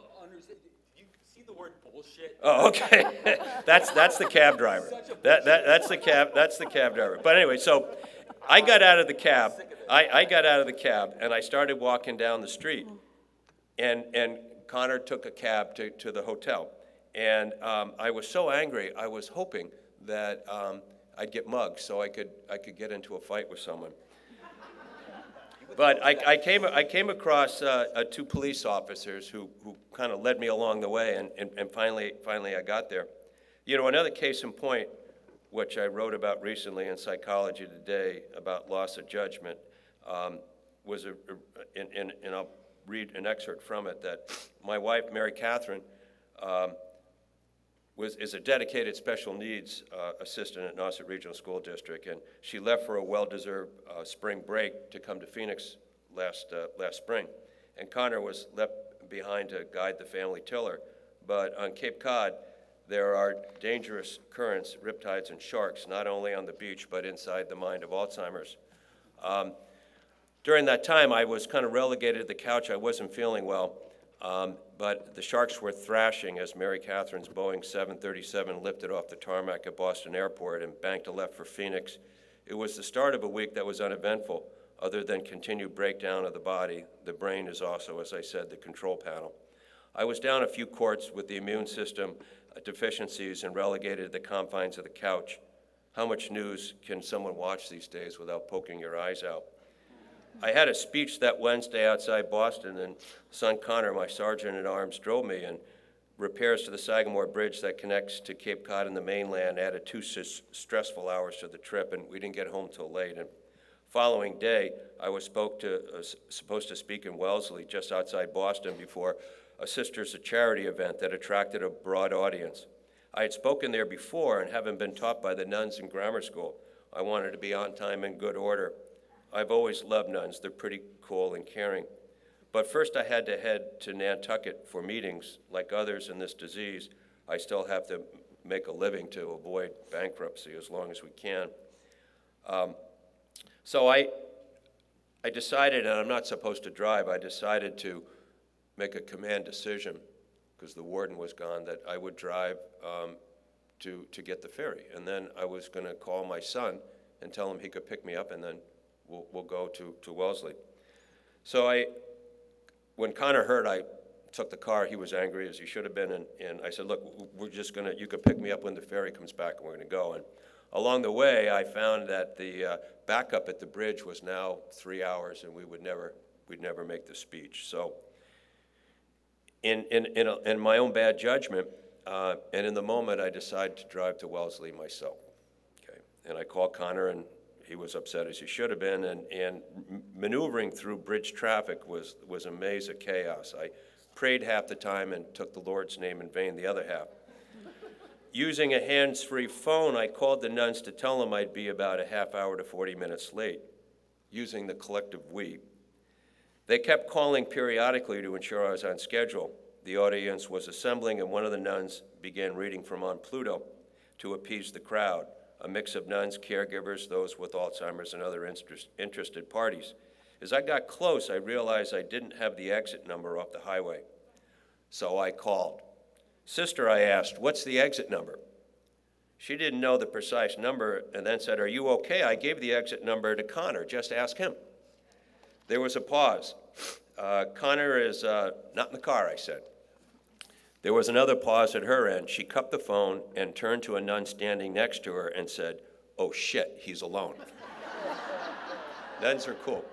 Oh, okay. that's that's the cab driver. That, that that's the cab that's the cab driver. But anyway, so I got out of the cab. I, I got out of the cab and I started walking down the street. And and Connor took a cab to, to the hotel. And um, I was so angry, I was hoping that um, I'd get mugged so I could I could get into a fight with someone. But I, I, came, I came across uh, uh, two police officers who, who kind of led me along the way, and, and, and finally, finally I got there. You know, another case in point, which I wrote about recently in Psychology Today about loss of judgment, um, was, a, a, and, and I'll read an excerpt from it, that my wife, Mary Catherine, um, was, is a dedicated special needs uh, assistant at Nauset Regional School District, and she left for a well-deserved uh, spring break to come to Phoenix last, uh, last spring. And Connor was left behind to guide the family tiller. But on Cape Cod, there are dangerous currents, riptides, and sharks, not only on the beach, but inside the mind of Alzheimer's. Um, during that time, I was kind of relegated to the couch. I wasn't feeling well. Um, but the Sharks were thrashing as Mary Catherine's Boeing 737 lifted off the tarmac at Boston Airport and banked a left for Phoenix. It was the start of a week that was uneventful. Other than continued breakdown of the body, the brain is also, as I said, the control panel. I was down a few quarts with the immune system uh, deficiencies and relegated to the confines of the couch. How much news can someone watch these days without poking your eyes out? I had a speech that Wednesday outside Boston, and son Connor, my sergeant at arms, drove me, and repairs to the Sagamore Bridge that connects to Cape Cod and the mainland added two stressful hours to the trip, and we didn't get home till late. And following day, I was spoke to, uh, supposed to speak in Wellesley, just outside Boston, before a Sisters of Charity event that attracted a broad audience. I had spoken there before and having been taught by the nuns in grammar school, I wanted to be on time and good order. I've always loved nuns. They're pretty cool and caring. But first I had to head to Nantucket for meetings. Like others in this disease, I still have to make a living to avoid bankruptcy as long as we can. Um, so I, I decided, and I'm not supposed to drive, I decided to make a command decision because the warden was gone that I would drive um, to, to get the ferry. And then I was going to call my son and tell him he could pick me up and then we'll, we'll go to, to Wellesley. So I, when Connor heard I took the car, he was angry as he should have been. And, and I said, look, we're just going to, you can pick me up when the ferry comes back and we're going to go. And along the way, I found that the uh, backup at the bridge was now three hours and we would never, we'd never make the speech. So in, in, in, a, in my own bad judgment, uh, and in the moment, I decided to drive to Wellesley myself. Okay, and I called Connor, and he was upset as he should have been. And, and maneuvering through bridge traffic was was a maze of chaos. I prayed half the time and took the Lord's name in vain the other half. Using a hands-free phone, I called the nuns to tell them I'd be about a half hour to 40 minutes late, using the collective we. They kept calling periodically to ensure I was on schedule. The audience was assembling, and one of the nuns began reading from On Pluto to appease the crowd, a mix of nuns, caregivers, those with Alzheimer's, and other interest, interested parties. As I got close, I realized I didn't have the exit number off the highway. So I called. Sister, I asked, what's the exit number? She didn't know the precise number and then said, Are you okay? I gave the exit number to Connor. Just ask him. There was a pause. Uh, Connor is uh, not in the car, I said. There was another pause at her end. She cupped the phone and turned to a nun standing next to her and said, Oh shit, he's alone. Nuns are cool.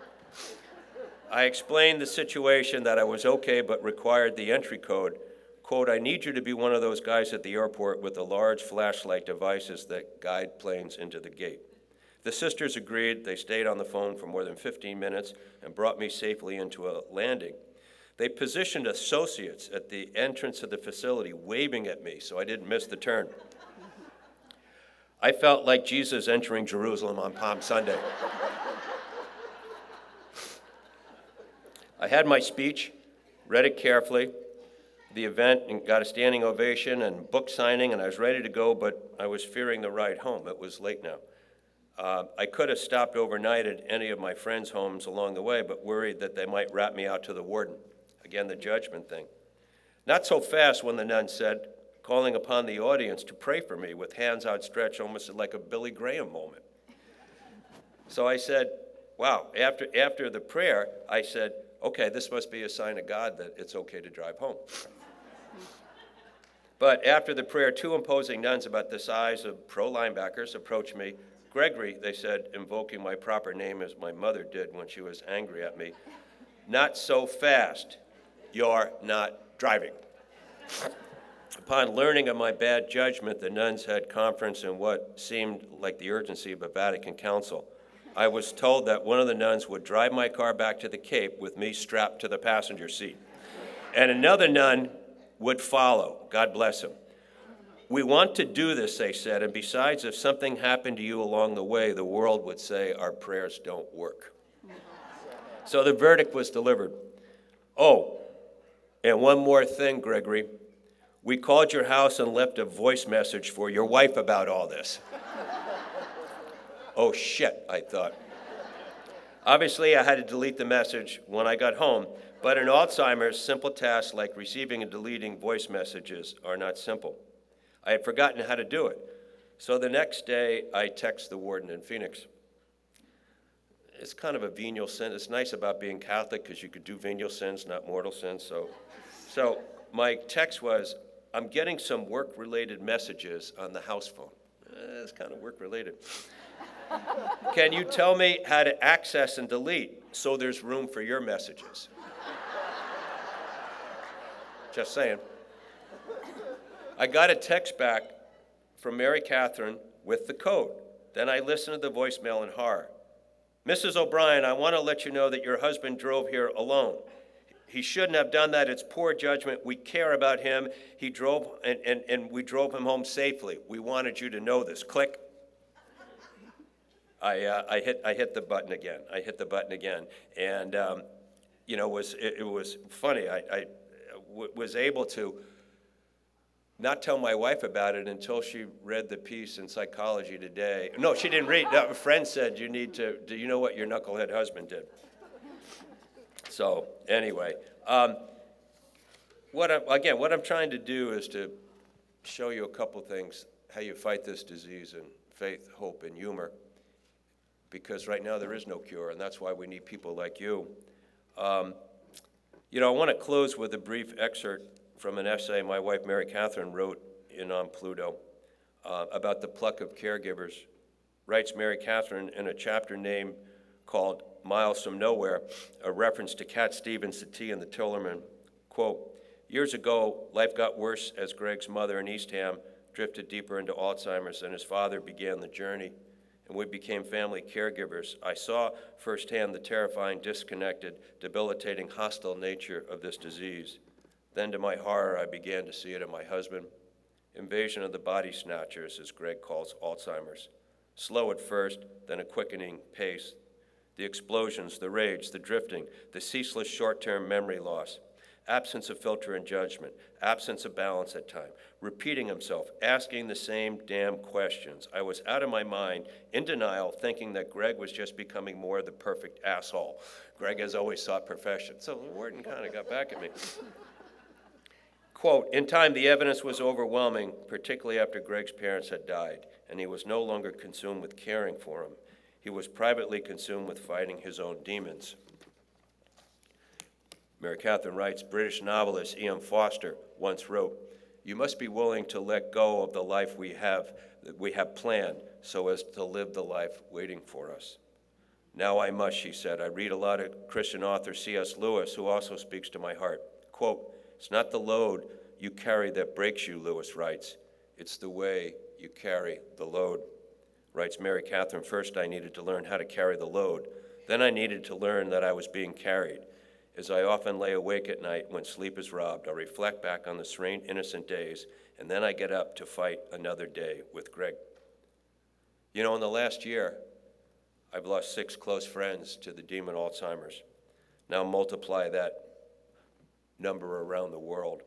I explained the situation that I was okay but required the entry code. Quote, I need you to be one of those guys at the airport with the large flashlight devices that guide planes into the gate. The sisters agreed. They stayed on the phone for more than 15 minutes and brought me safely into a landing. They positioned associates at the entrance of the facility, waving at me so I didn't miss the turn. I felt like Jesus entering Jerusalem on Palm Sunday. I had my speech, read it carefully, the event, and got a standing ovation and book signing, and I was ready to go, but I was fearing the ride home. It was late now. Uh, I could have stopped overnight at any of my friends' homes along the way, but worried that they might rat me out to the warden. Again, the judgment thing. Not so fast when the nun said, calling upon the audience to pray for me with hands outstretched, almost like a Billy Graham moment. So I said, wow, after, after the prayer, I said, okay, this must be a sign of God that it's okay to drive home. but after the prayer, two imposing nuns about the size of pro linebackers approached me Gregory, they said, invoking my proper name as my mother did when she was angry at me, not so fast. You're not driving. Upon learning of my bad judgment, the nuns had conference in what seemed like the urgency of a Vatican council. I was told that one of the nuns would drive my car back to the Cape with me strapped to the passenger seat. And another nun would follow. God bless him. We want to do this, they said, and besides, if something happened to you along the way, the world would say our prayers don't work. So the verdict was delivered. Oh, and one more thing, Gregory. We called your house and left a voice message for your wife about all this. oh, shit, I thought. Obviously, I had to delete the message when I got home, but in Alzheimer's, simple tasks like receiving and deleting voice messages are not simple. I had forgotten how to do it. So the next day, I text the warden in Phoenix. it's kind of a venial sin. It's nice about being Catholic because you could do venial sins, not mortal sins. So, so my text was, I'm getting some work-related messages on the house phone. Eh, it's kind of work-related. Can you tell me how to access and delete so there's room for your messages? Just saying. I got a text back from Mary Catherine with the code. Then I listened to the voicemail in horror. Mrs. O'Brien, I want to let you know that your husband drove here alone. He shouldn't have done that. It's poor judgment. We care about him. He drove, and, and, and we drove him home safely. We wanted you to know this. Click. I, uh, I, hit, I hit the button again. I hit the button again. And, um, you know, was, it, it was funny. I, I w- was able to not tell my wife about it until she read the piece in Psychology Today. No, she didn't read. A friend said, "You need to. Do you know what your knucklehead husband did?" So anyway, um, what I'm, again, what I'm trying to do is to show you a couple things how you fight this disease in faith, hope, and humor. Because right now there is no cure, and that's why we need people like you. Um, you know, I want to close with a brief excerpt from an essay my wife Mary Catherine wrote in On Pluto uh, about the pluck of caregivers. Writes Mary Catherine in a chapter named called Miles from Nowhere, a reference to Cat Stevens, Satie, and the Tillerman. Quote, Years ago, life got worse as Greg's mother in Eastham drifted deeper into Alzheimer's and his father began the journey, and we became family caregivers. I saw firsthand the terrifying, disconnected, debilitating, hostile nature of this disease. Then, to my horror, I began to see it in my husband. Invasion of the body snatchers, as Greg calls Alzheimer's. Slow at first, then a quickening pace. The explosions, the rage, the drifting, the ceaseless short term memory loss, absence of filter and judgment, absence of balance at time, repeating himself, asking the same damn questions. I was out of my mind, in denial, thinking that Greg was just becoming more of the perfect asshole. Greg has always sought perfection. So Warden kind of got back at me. Quote, in time, the evidence was overwhelming, particularly after Greg's parents had died, and he was no longer consumed with caring for him. He was privately consumed with fighting his own demons. Mary Catherine writes British novelist E.M. Forster once wrote, You must be willing to let go of the life we have, that we have planned, so as to live the life waiting for us. Now I must, she said. I read a lot of Christian author C.S. Lewis, who also speaks to my heart. Quote, It's not the load you carry that breaks you, Lewis writes. It's the way you carry the load. Writes Mary Catherine, first I needed to learn how to carry the load. Then I needed to learn that I was being carried. As I often lay awake at night when sleep is robbed, I reflect back on the serene, innocent days, and then I get up to fight another day with Greg. You know, in the last year, I've lost six close friends to the demon Alzheimer's. Now multiply that number around the world.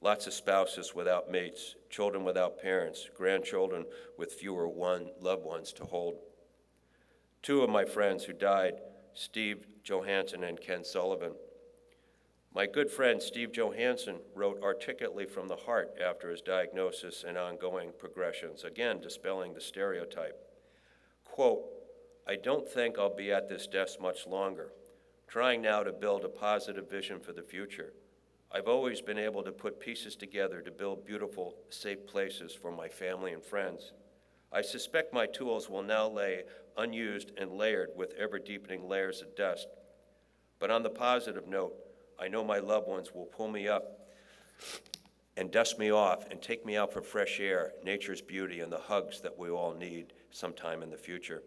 Lots of spouses without mates, children without parents, grandchildren with fewer one loved ones to hold. Two of my friends who died, Steve Johansson and Ken Sullivan. My good friend Steve Johansson wrote articulately from the heart after his diagnosis and ongoing progressions, again dispelling the stereotype. Quote, I don't think I'll be at this desk much longer, trying now to build a positive vision for the future. I've always been able to put pieces together to build beautiful, safe places for my family and friends. I suspect my tools will now lay unused and layered with ever deepening layers of dust. But on the positive note, I know my loved ones will pull me up and dust me off and take me out for fresh air, nature's beauty, and the hugs that we all need sometime in the future.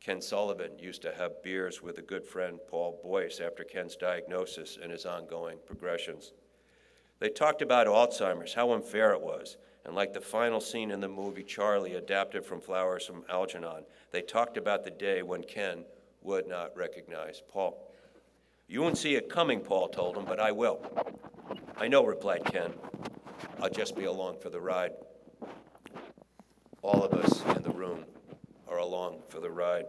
Ken Sullivan used to have beers with a good friend, Paul Boyce, after Ken's diagnosis and his ongoing progressions. They talked about Alzheimer's, how unfair it was, and like the final scene in the movie Charlie, adapted from Flowers from Algernon, they talked about the day when Ken would not recognize Paul. You won't see it coming, Paul told him, but I will. I know, replied Ken. I'll just be along for the ride. All of us in the room are along for the ride.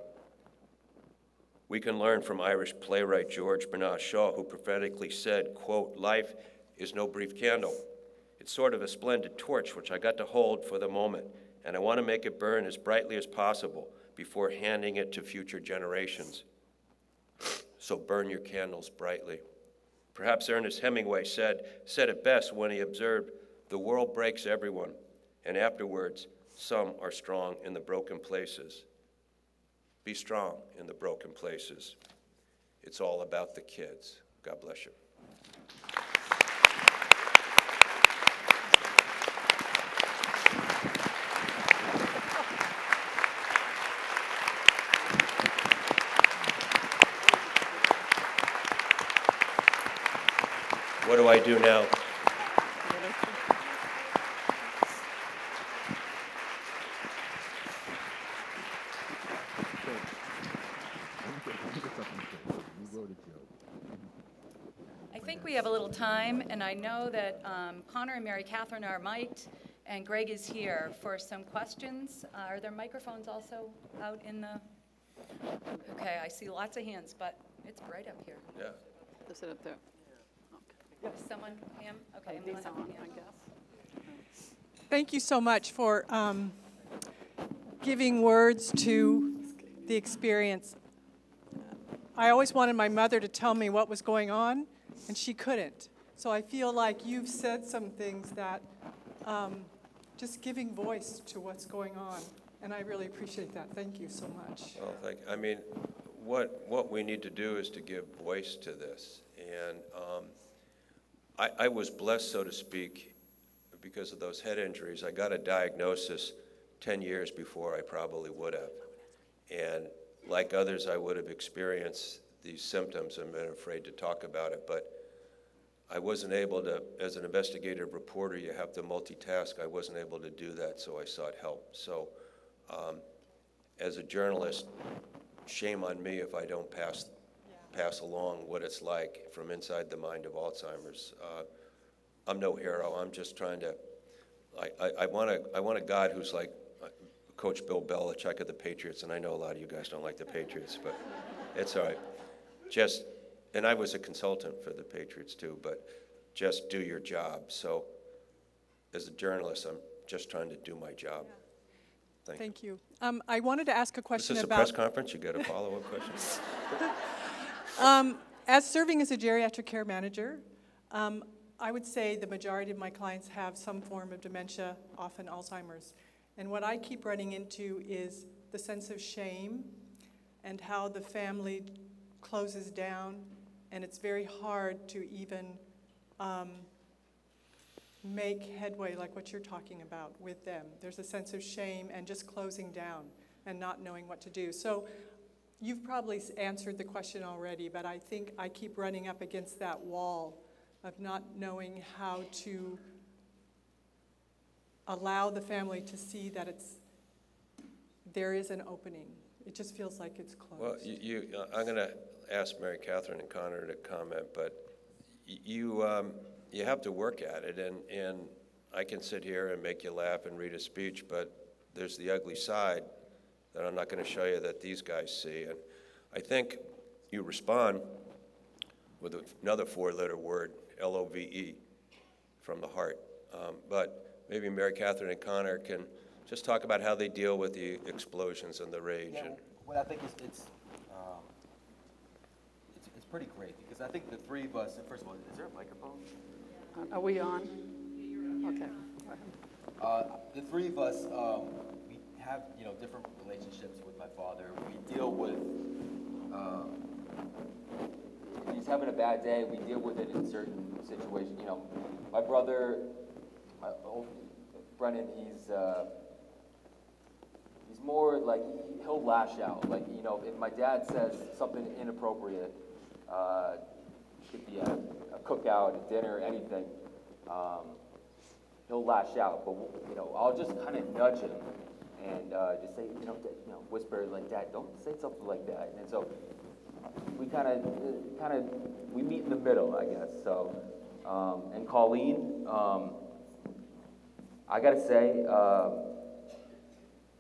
We can learn from Irish playwright George Bernard Shaw, who prophetically said, quote, life is no brief candle. It's sort of a splendid torch which I got to hold for the moment, and I want to make it burn as brightly as possible before handing it to future generations. So burn your candles brightly. Perhaps Ernest Hemingway said, said it best when he observed, The world breaks everyone, and afterwards, some are strong in the broken places. Be strong in the broken places. It's all about the kids. God bless you. What do I do now? I think we have a little time, and I know that um, Connor and Mary Catherine are mic'd, and Greg is here for some questions. Uh, Are there microphones also out in the, okay, I see lots of hands, but it's bright up here. Yeah. Is it up there? Someone, Pam? Okay. I'm These on, I guess. Thank you so much for um, giving words to the experience. I always wanted my mother to tell me what was going on, and she couldn't. So I feel like you've said some things that um, just giving voice to what's going on, and I really appreciate that. Thank you so much. Well, thank, I mean, what, what we need to do is to give voice to this. And um, I, I was blessed, so to speak, because of those head injuries. I got a diagnosis 10 years before I probably would have. And like others, I would have experienced these symptoms and been afraid to talk about it. But I wasn't able to, as an investigative reporter, you have to multitask. I wasn't able to do that, so I sought help. So, um, as a journalist, shame on me if I don't pass, pass along what it's like from inside the mind of Alzheimer's. Uh, I'm no hero. I'm just trying to. I, I, I want a I want a God who's like uh, Coach Bill Belichick of the Patriots, and I know a lot of you guys don't like the Patriots, but it's all right. Just, and I was a consultant for the Patriots too, but just do your job. So, as a journalist, I'm just trying to do my job. Thank, you. Thank you. Um, I wanted to ask a question this a about. press conference? You got a follow-up question? Um, As serving as a geriatric care manager, um, I would say the majority of my clients have some form of dementia, often Alzheimer's. And what I keep running into is the sense of shame and how the family closes down, and it's very hard to even um, make headway like what you're talking about with them. There's a sense of shame and just closing down and not knowing what to do. So You've probably answered the question already, but I think I keep running up against that wall of not knowing how to allow the family to see that it's, there is an opening. It just feels like it's Well, closed. you, you, uh, I'm going to ask Mary Catherine and Connor to comment, but you, um, you have to work at it, and, and I can sit here and make you laugh and read a speech, but there's the ugly side that I'm not going to show you that these guys see. And I think you respond with another four-letter word, L-O-V-E, from the heart. Um, But maybe Mary Catherine and Connor can just talk about how they deal with the explosions and the rage. Yeah, and- well, I think it's, it's pretty great, because I think the three of us, first of all, is there a microphone? Are we on? Okay. Uh, the three of us, um, we have, you know, different relationships with my father. We deal with, um, if he's having a bad day, we deal with it in certain situations. You know, my brother, my old, Brendan, he's, uh, he's more like, he- he'll lash out. Like, you know, if my dad says something inappropriate, uh, could be a, a cookout, a dinner, anything, um, he'll lash out. But you know, I'll just kind of nudge him and uh, just say, you know, you know, whisper like, "Dad, don't say something like that." And so we kind of, kind of, we meet in the middle, I guess. So, um, and Colleen, um, I gotta say, uh,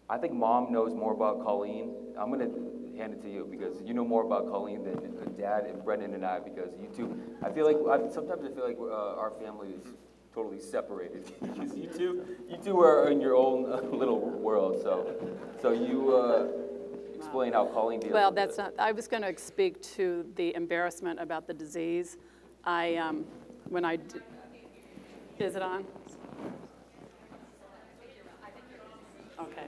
I think Mom knows more about Colleen. I'm gonna hand it to you because you know more about Colleen than Dad and Brendan and I. Because you two, I feel like I, sometimes I feel like uh, our family is totally separated because you two, you two are in your own uh, little world. So, so you, uh, explain how Colleen deals Well, that's it. not, I was going to speak to the embarrassment about the disease. I, um, when I, d- is it on? Okay.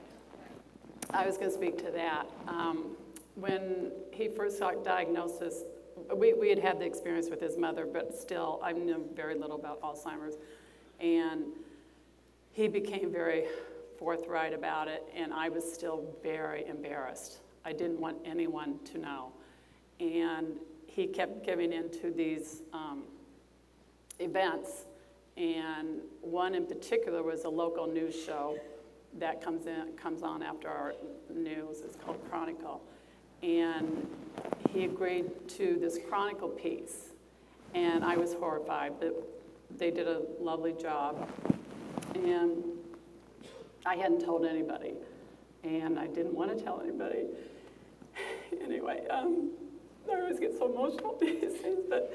I was going to speak to that. Um, When he first got diagnosis, we, we had had the experience with his mother, but still, I knew very little about Alzheimer's. And he became very forthright about it, and I was still very embarrassed. I didn't want anyone to know. And he kept giving into these um, events, and one in particular was a local news show that comes in comes on after our news. It's called Chronicle, and he agreed to this Chronicle piece, and I was horrified. But they did a lovely job, and I hadn't told anybody, and I didn't want to tell anybody. Anyway, um, I always get so emotional these things, but.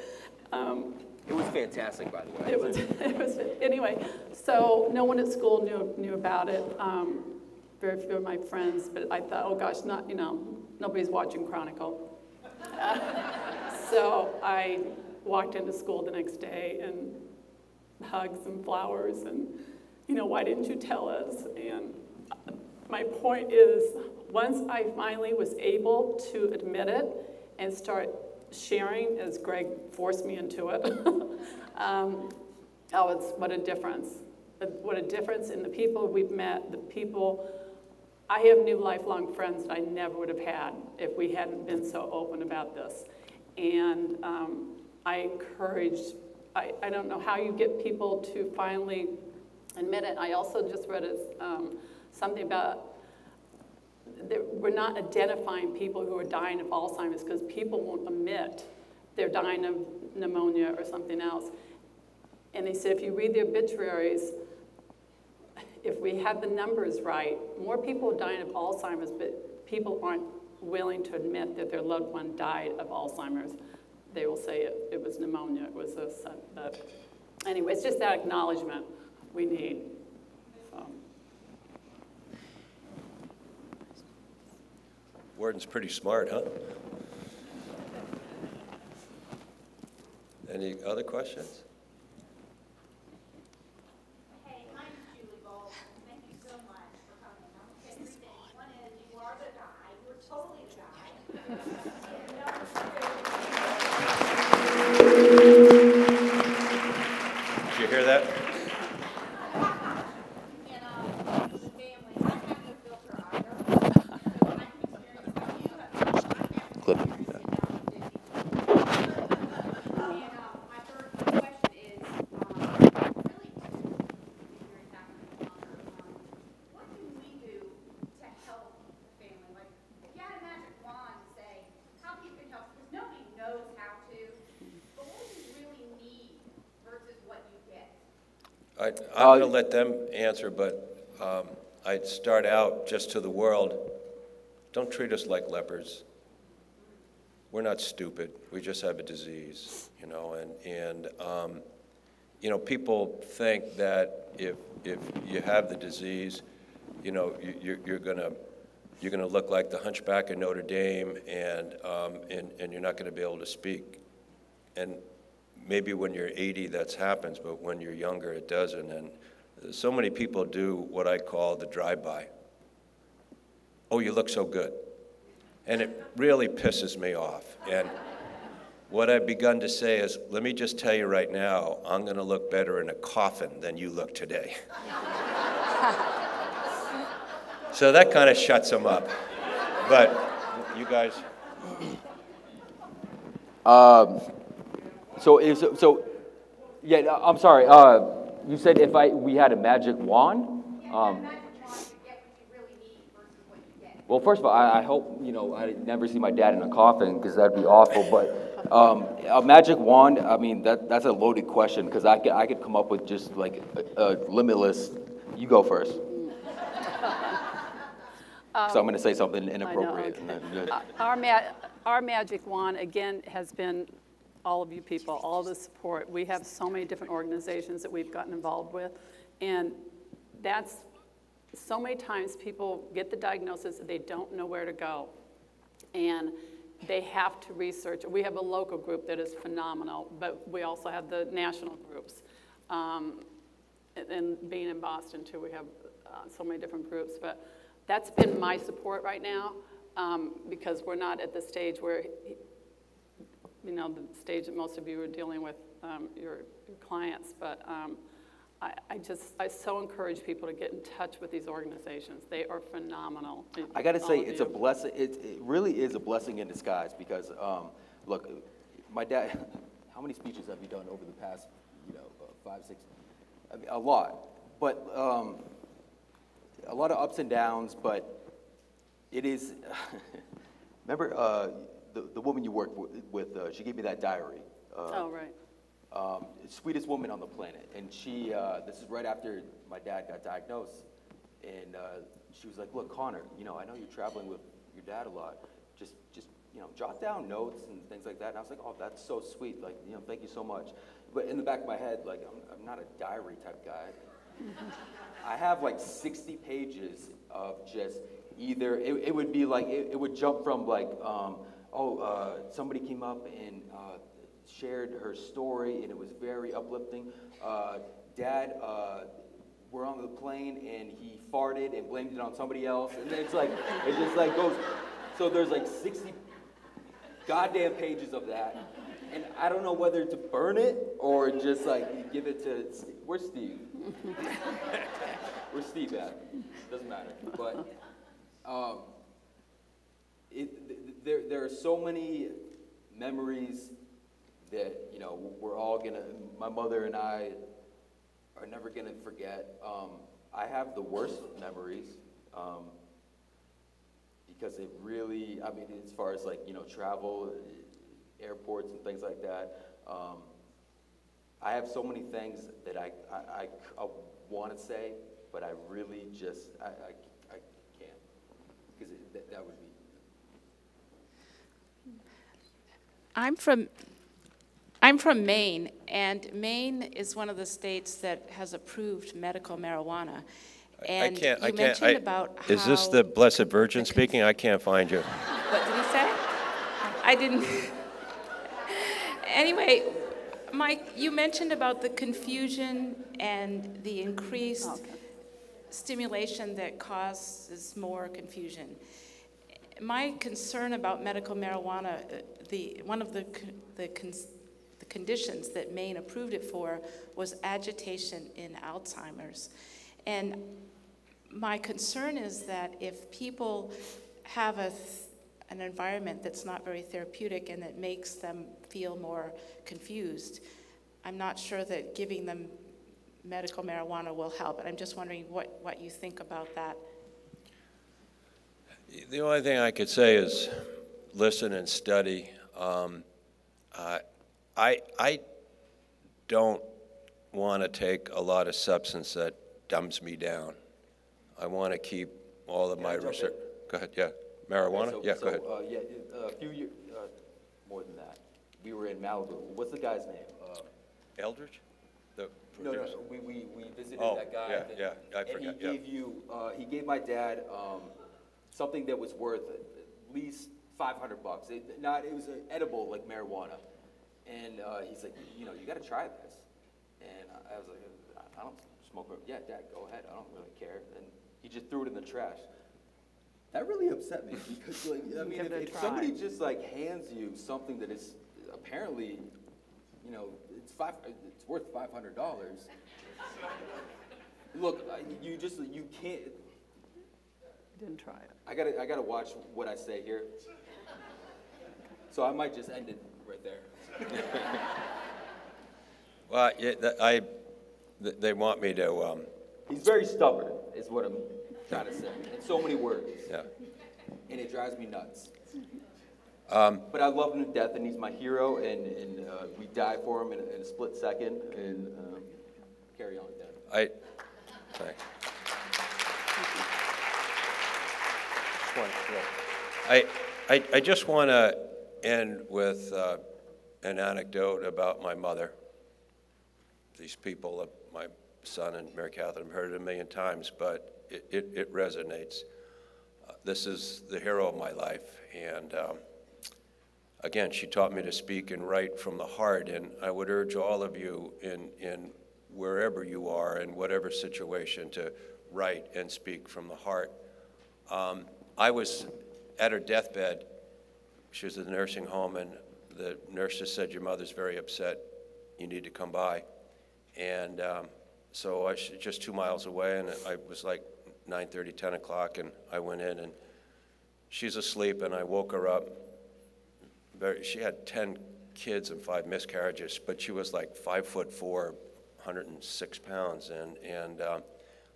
Um, It was fantastic, by the way. it was, it was, anyway, so no one at school knew, knew about it. Um, very few of my friends, but I thought, oh gosh, not, you know, nobody's watching Chronicle. Uh, so I walked into school the next day and hugs and flowers and, you know, why didn't you tell us? And my point is, once I finally was able to admit it and start sharing, as Greg forced me into it, um, oh, it's what a difference. What a difference in the people we've met, the people. I have new lifelong friends that I never would have had if we hadn't been so open about this. And um, I encourage, I, I don't know how you get people to finally admit it. I also just read a, um, something about we're not identifying people who are dying of Alzheimer's because people won't admit they're dying of pneumonia or something else. And they said if you read the obituaries, if we have the numbers right, more people are dying of Alzheimer's, but people aren't willing to admit that their loved one died of Alzheimer's. They will say it, it was pneumonia, it was this, that. Anyway, it's just that acknowledgement we need. Warden's pretty smart, huh? Any other questions? That? and, um, the family, I have no filter either. So I can experience how you have, I have. Clip. And, um, my third question is, um, really, you're exactly, um, what can we do to help the family? Like, if you had a magic wand to say, how people can help, because nobody knows how to, but what do you really need versus what you get? I, I'm going to let them answer, but um, I'd start out just to the world, don't treat us like lepers. We're not stupid, we just have a disease, you know, and, and, um, you know, people think that if, if you have the disease, you know, you- you're, you're gonna, you're gonna look like the hunchback of Notre Dame, and, um, and, and you're not gonna be able to speak. And maybe when you're 80 that happens, but when you're younger it doesn't. And so many people do what I call the drive-by. Oh, you look so good. And it really pisses me off. And what I've begun to say is, let me just tell you right now, I'm going to look better in a coffin than you look today. so that kind of shuts them up. But you guys. Um, so, is, so, yeah, I'm sorry. Uh, you said if I we had a magic wand. Um, well, first of all, I, I hope you know I never see my dad in a coffin because that'd be awful. But um, a magic wand, I mean, that that's a loaded question because I could I could come up with just like a, a limitless. You go first. so I'm going to say something inappropriate. okay. then- Uh, Our ma, our magic wand, again, has been all of you people, all the support. We have so many different organizations that we've gotten involved with. And that's, so many times people get the diagnosis, that they don't know where to go. And they have to research. We have a local group that is phenomenal, but we also have the national groups. Um, and- being in Boston too, we have uh, so many different groups. But that's been my support right now um, because we're not at the stage where, you know, the stage that most of you are dealing with um, your, your clients. But um, I, I just, I so encourage people to get in touch with these organizations. They are phenomenal. I got to say, it's a blessing. It, it really is a blessing in disguise because, um, look, my dad. How many speeches have you done over the past, you know, uh, five, six? I mean, a lot, but um, a lot of ups and downs. But it is. remember uh, the the woman you worked with? with uh, she gave me that diary. Uh, Oh, right. um, sweetest woman on the planet. And she, uh, this is right after my dad got diagnosed. And uh, she was like, look, Connor, you know, I know you're traveling with your dad a lot. Just, just, you know, jot down notes and things like that. And I was like, oh, that's so sweet. Like, you know, thank you so much. But in the back of my head, like, I'm, I'm not a diary type guy. I have like 60 pages of just either, it, it would be like, it, it would jump from like, um, oh, uh, somebody came up and uh, shared her story and it was very uplifting. Uh, Dad, uh, we're on the plane and he farted and blamed it on somebody else. And it's like, it just like goes, so there's like 60 goddamn pages of that. And I don't know whether to burn it or just like give it to, where's Steve? Where's Steve at? Doesn't matter. But um, it, there, there are so many memories that, you know, we're all gonna, my mother and I are never gonna forget. Um, I have the worst memories. Um, because it really, I mean, as far as like, you know, travel, airports and things like that, um, I have so many things that I, I, I, want to say, but I really just, I, I, I can't. Because that, that would be, I'm from, I'm from Maine, and Maine is one of the states that has approved medical marijuana. I And can't, I you can't, I, about is this the Blessed Virgin speaking? I can't find you. What did he say? I didn't. Anyway, Mike, you mentioned about the confusion and the increased stimulation that causes more confusion. My concern about medical marijuana, uh, the, one of the, the cons- the conditions that Maine approved it for was agitation in Alzheimer's. And my concern is that if people have a, an environment that's not very therapeutic and that makes them feel more confused, I'm not sure that giving them medical marijuana will help. And I'm just wondering what, what you think about that. The only thing I could say is listen and study. Um, I, I, I don't want to take a lot of substance that dumbs me down. I want to keep all of Can my research. Go ahead, yeah. Marijuana? So- Yeah, so, go ahead. uh, yeah, a few years, uh, more than that. We were in Malibu. What's the guy's name? Uh, Eldridge? The No, no, no, we, we, we visited Oh, that guy. yeah, that- yeah, I And forgot, he yeah. gave you, uh, he gave my dad, um, something that was worth at least five hundred bucks. It, not, it was edible like marijuana. And, uh, he's like, you know, you gotta try this. And I was like, I- don't smoke, mar- yeah, dad, go ahead, I don't really care. And he just threw it in the trash. That really upset me because like, I mean, if, if somebody just like hands you something that is apparently, you know, it's five, it's worth five hundred dollars. Look, you just, you can't, Didn't try it. I gotta, I gotta watch what I say here. So I might just end it right there. Well, yeah, that- I, th- they want me to, um, He's very stubborn, is what I'm trying to say, in so many words. Yeah. And it drives me nuts. Um, But I love him to death, and he's my hero, and, and uh, we die for him in, a- in a split second, and um, carry on, Dad. I, thanks. I, I, I just want to end with uh, an anecdote about my mother. These people, uh, my son and Mary Catherine, have heard it a million times, but it, it, it resonates. Uh, this is the hero of my life. And um, again, she taught me to speak and write from the heart. And I would urge all of you in, in wherever you are, in whatever situation, to write and speak from the heart. Um, I was at her deathbed. She was in the nursing home, and the nurse just said, Your mother's very upset. You need to come by. And um, so I was just two miles away, and I was like 9:30, 10 o'clock, and I went in, and she's asleep, and I woke her up. She had 10 kids and five miscarriages, but she was like five foot four, 106 pounds, and and um,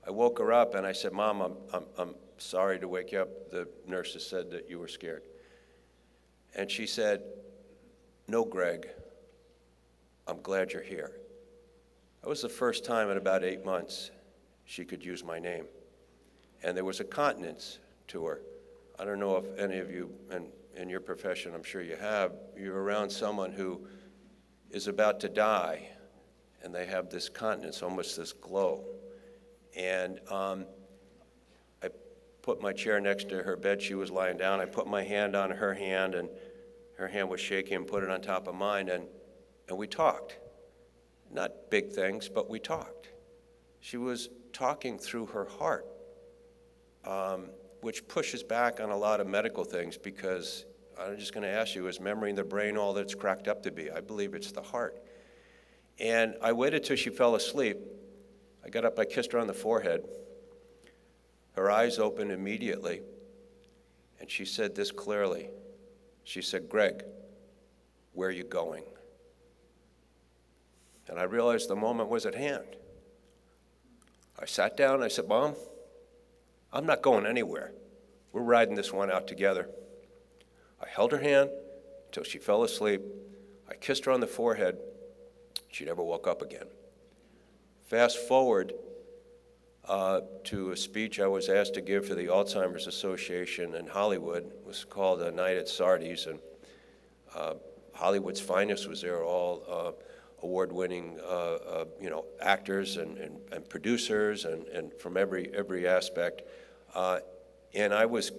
I woke her up, and I said, "Mom, I'm, I'm sorry to wake you up. The nurses said that you were scared." And she said, "No, Greg. I'm glad you're here." That was the first time in about eight months she could use my name. And there was a continence to her. I don't know if any of you, and in your profession, I'm sure you have, you're around someone who is about to die, and they have this continence, almost this glow. And um, put my chair next to her bed. She was lying down. I put my hand on her hand, and her hand was shaking, and put it on top of mine, and, and we talked. Not big things, but we talked. She was talking through her heart, um, which pushes back on a lot of medical things because I'm just going to ask you is memory in the brain all that it's cracked up to be? I believe it's the heart. And I waited till she fell asleep. I got up, I kissed her on the forehead. Her eyes opened immediately, and she said this clearly. She said, Greg, where are you going? And I realized the moment was at hand. I sat down I said, Mom, I'm not going anywhere. We're riding this one out together. I held her hand until she fell asleep. I kissed her on the forehead. She never woke up again. Fast forward uh, to a speech I was asked to give for the Alzheimer's Association in Hollywood. It was called A Night at Sardi's, and uh, Hollywood's finest was there, all uh, award-winning, uh, uh, you know, actors and, and, and, producers and, and from every, every aspect. Uh, and I was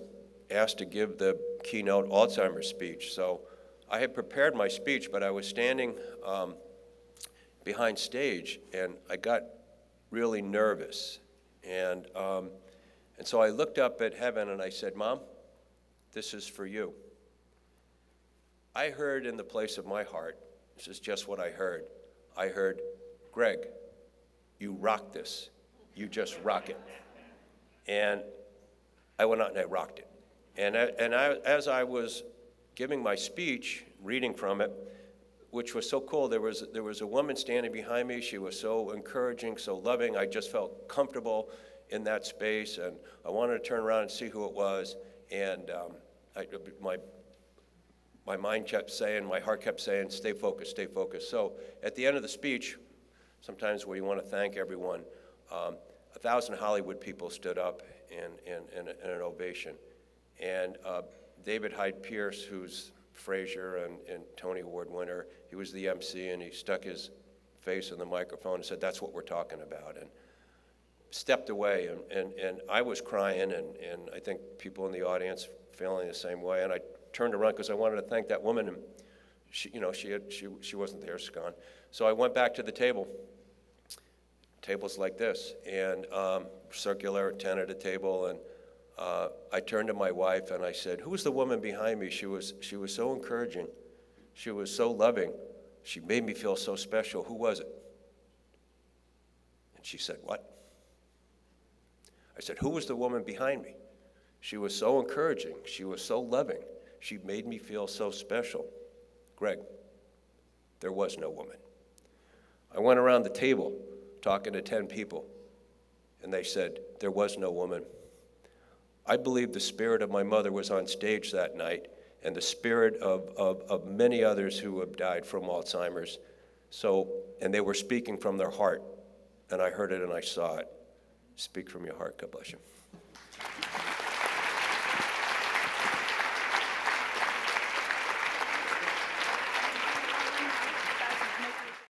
asked to give the keynote Alzheimer's speech. So I had prepared my speech, but I was standing um, behind stage, and I got really nervous. And, um, and so I looked up at heaven and I said, Mom, this is for you. I heard in the place of my heart this is just what I heard. I heard, Greg, you rock this. You just rock it. And I went out and I rocked it. And, I, and I, as I was giving my speech, reading from it, which was so cool, there was, there was a woman standing behind me. She was so encouraging, so loving. I just felt comfortable in that space, and I wanted to turn around and see who it was. And um, I, my my mind kept saying, my heart kept saying, stay focused, stay focused. So at the end of the speech, sometimes where you want to thank everyone, um, a thousand Hollywood people stood up in, in, in, in an ovation. And uh, David Hyde Pierce, who's Frasier and, and Tony Award winner, he was the MC and he stuck his face in the microphone and said, that's what we're talking about. And stepped away and, and, and I was crying and, and I think people in the audience feeling the same way. And I turned around because I wanted to thank that woman, and she, you know, she, had, she, she wasn't there, she's gone. So I went back to the table. Tables like this, and um, circular, 10 at a table, and uh, I turned to my wife and I said, "Who's the woman behind me?" She was she was so encouraging, she was so loving, she made me feel so special. Who was it? And she said, "What?" I said, "Who was the woman behind me?" She was so encouraging. She was so loving. She made me feel so special. Greg, there was no woman. I went around the table talking to 10 people, and they said, There was no woman. I believe the spirit of my mother was on stage that night, and the spirit of, of, of many others who have died from Alzheimer's. So, and they were speaking from their heart, and I heard it and I saw it. Speak from your heart. God bless you.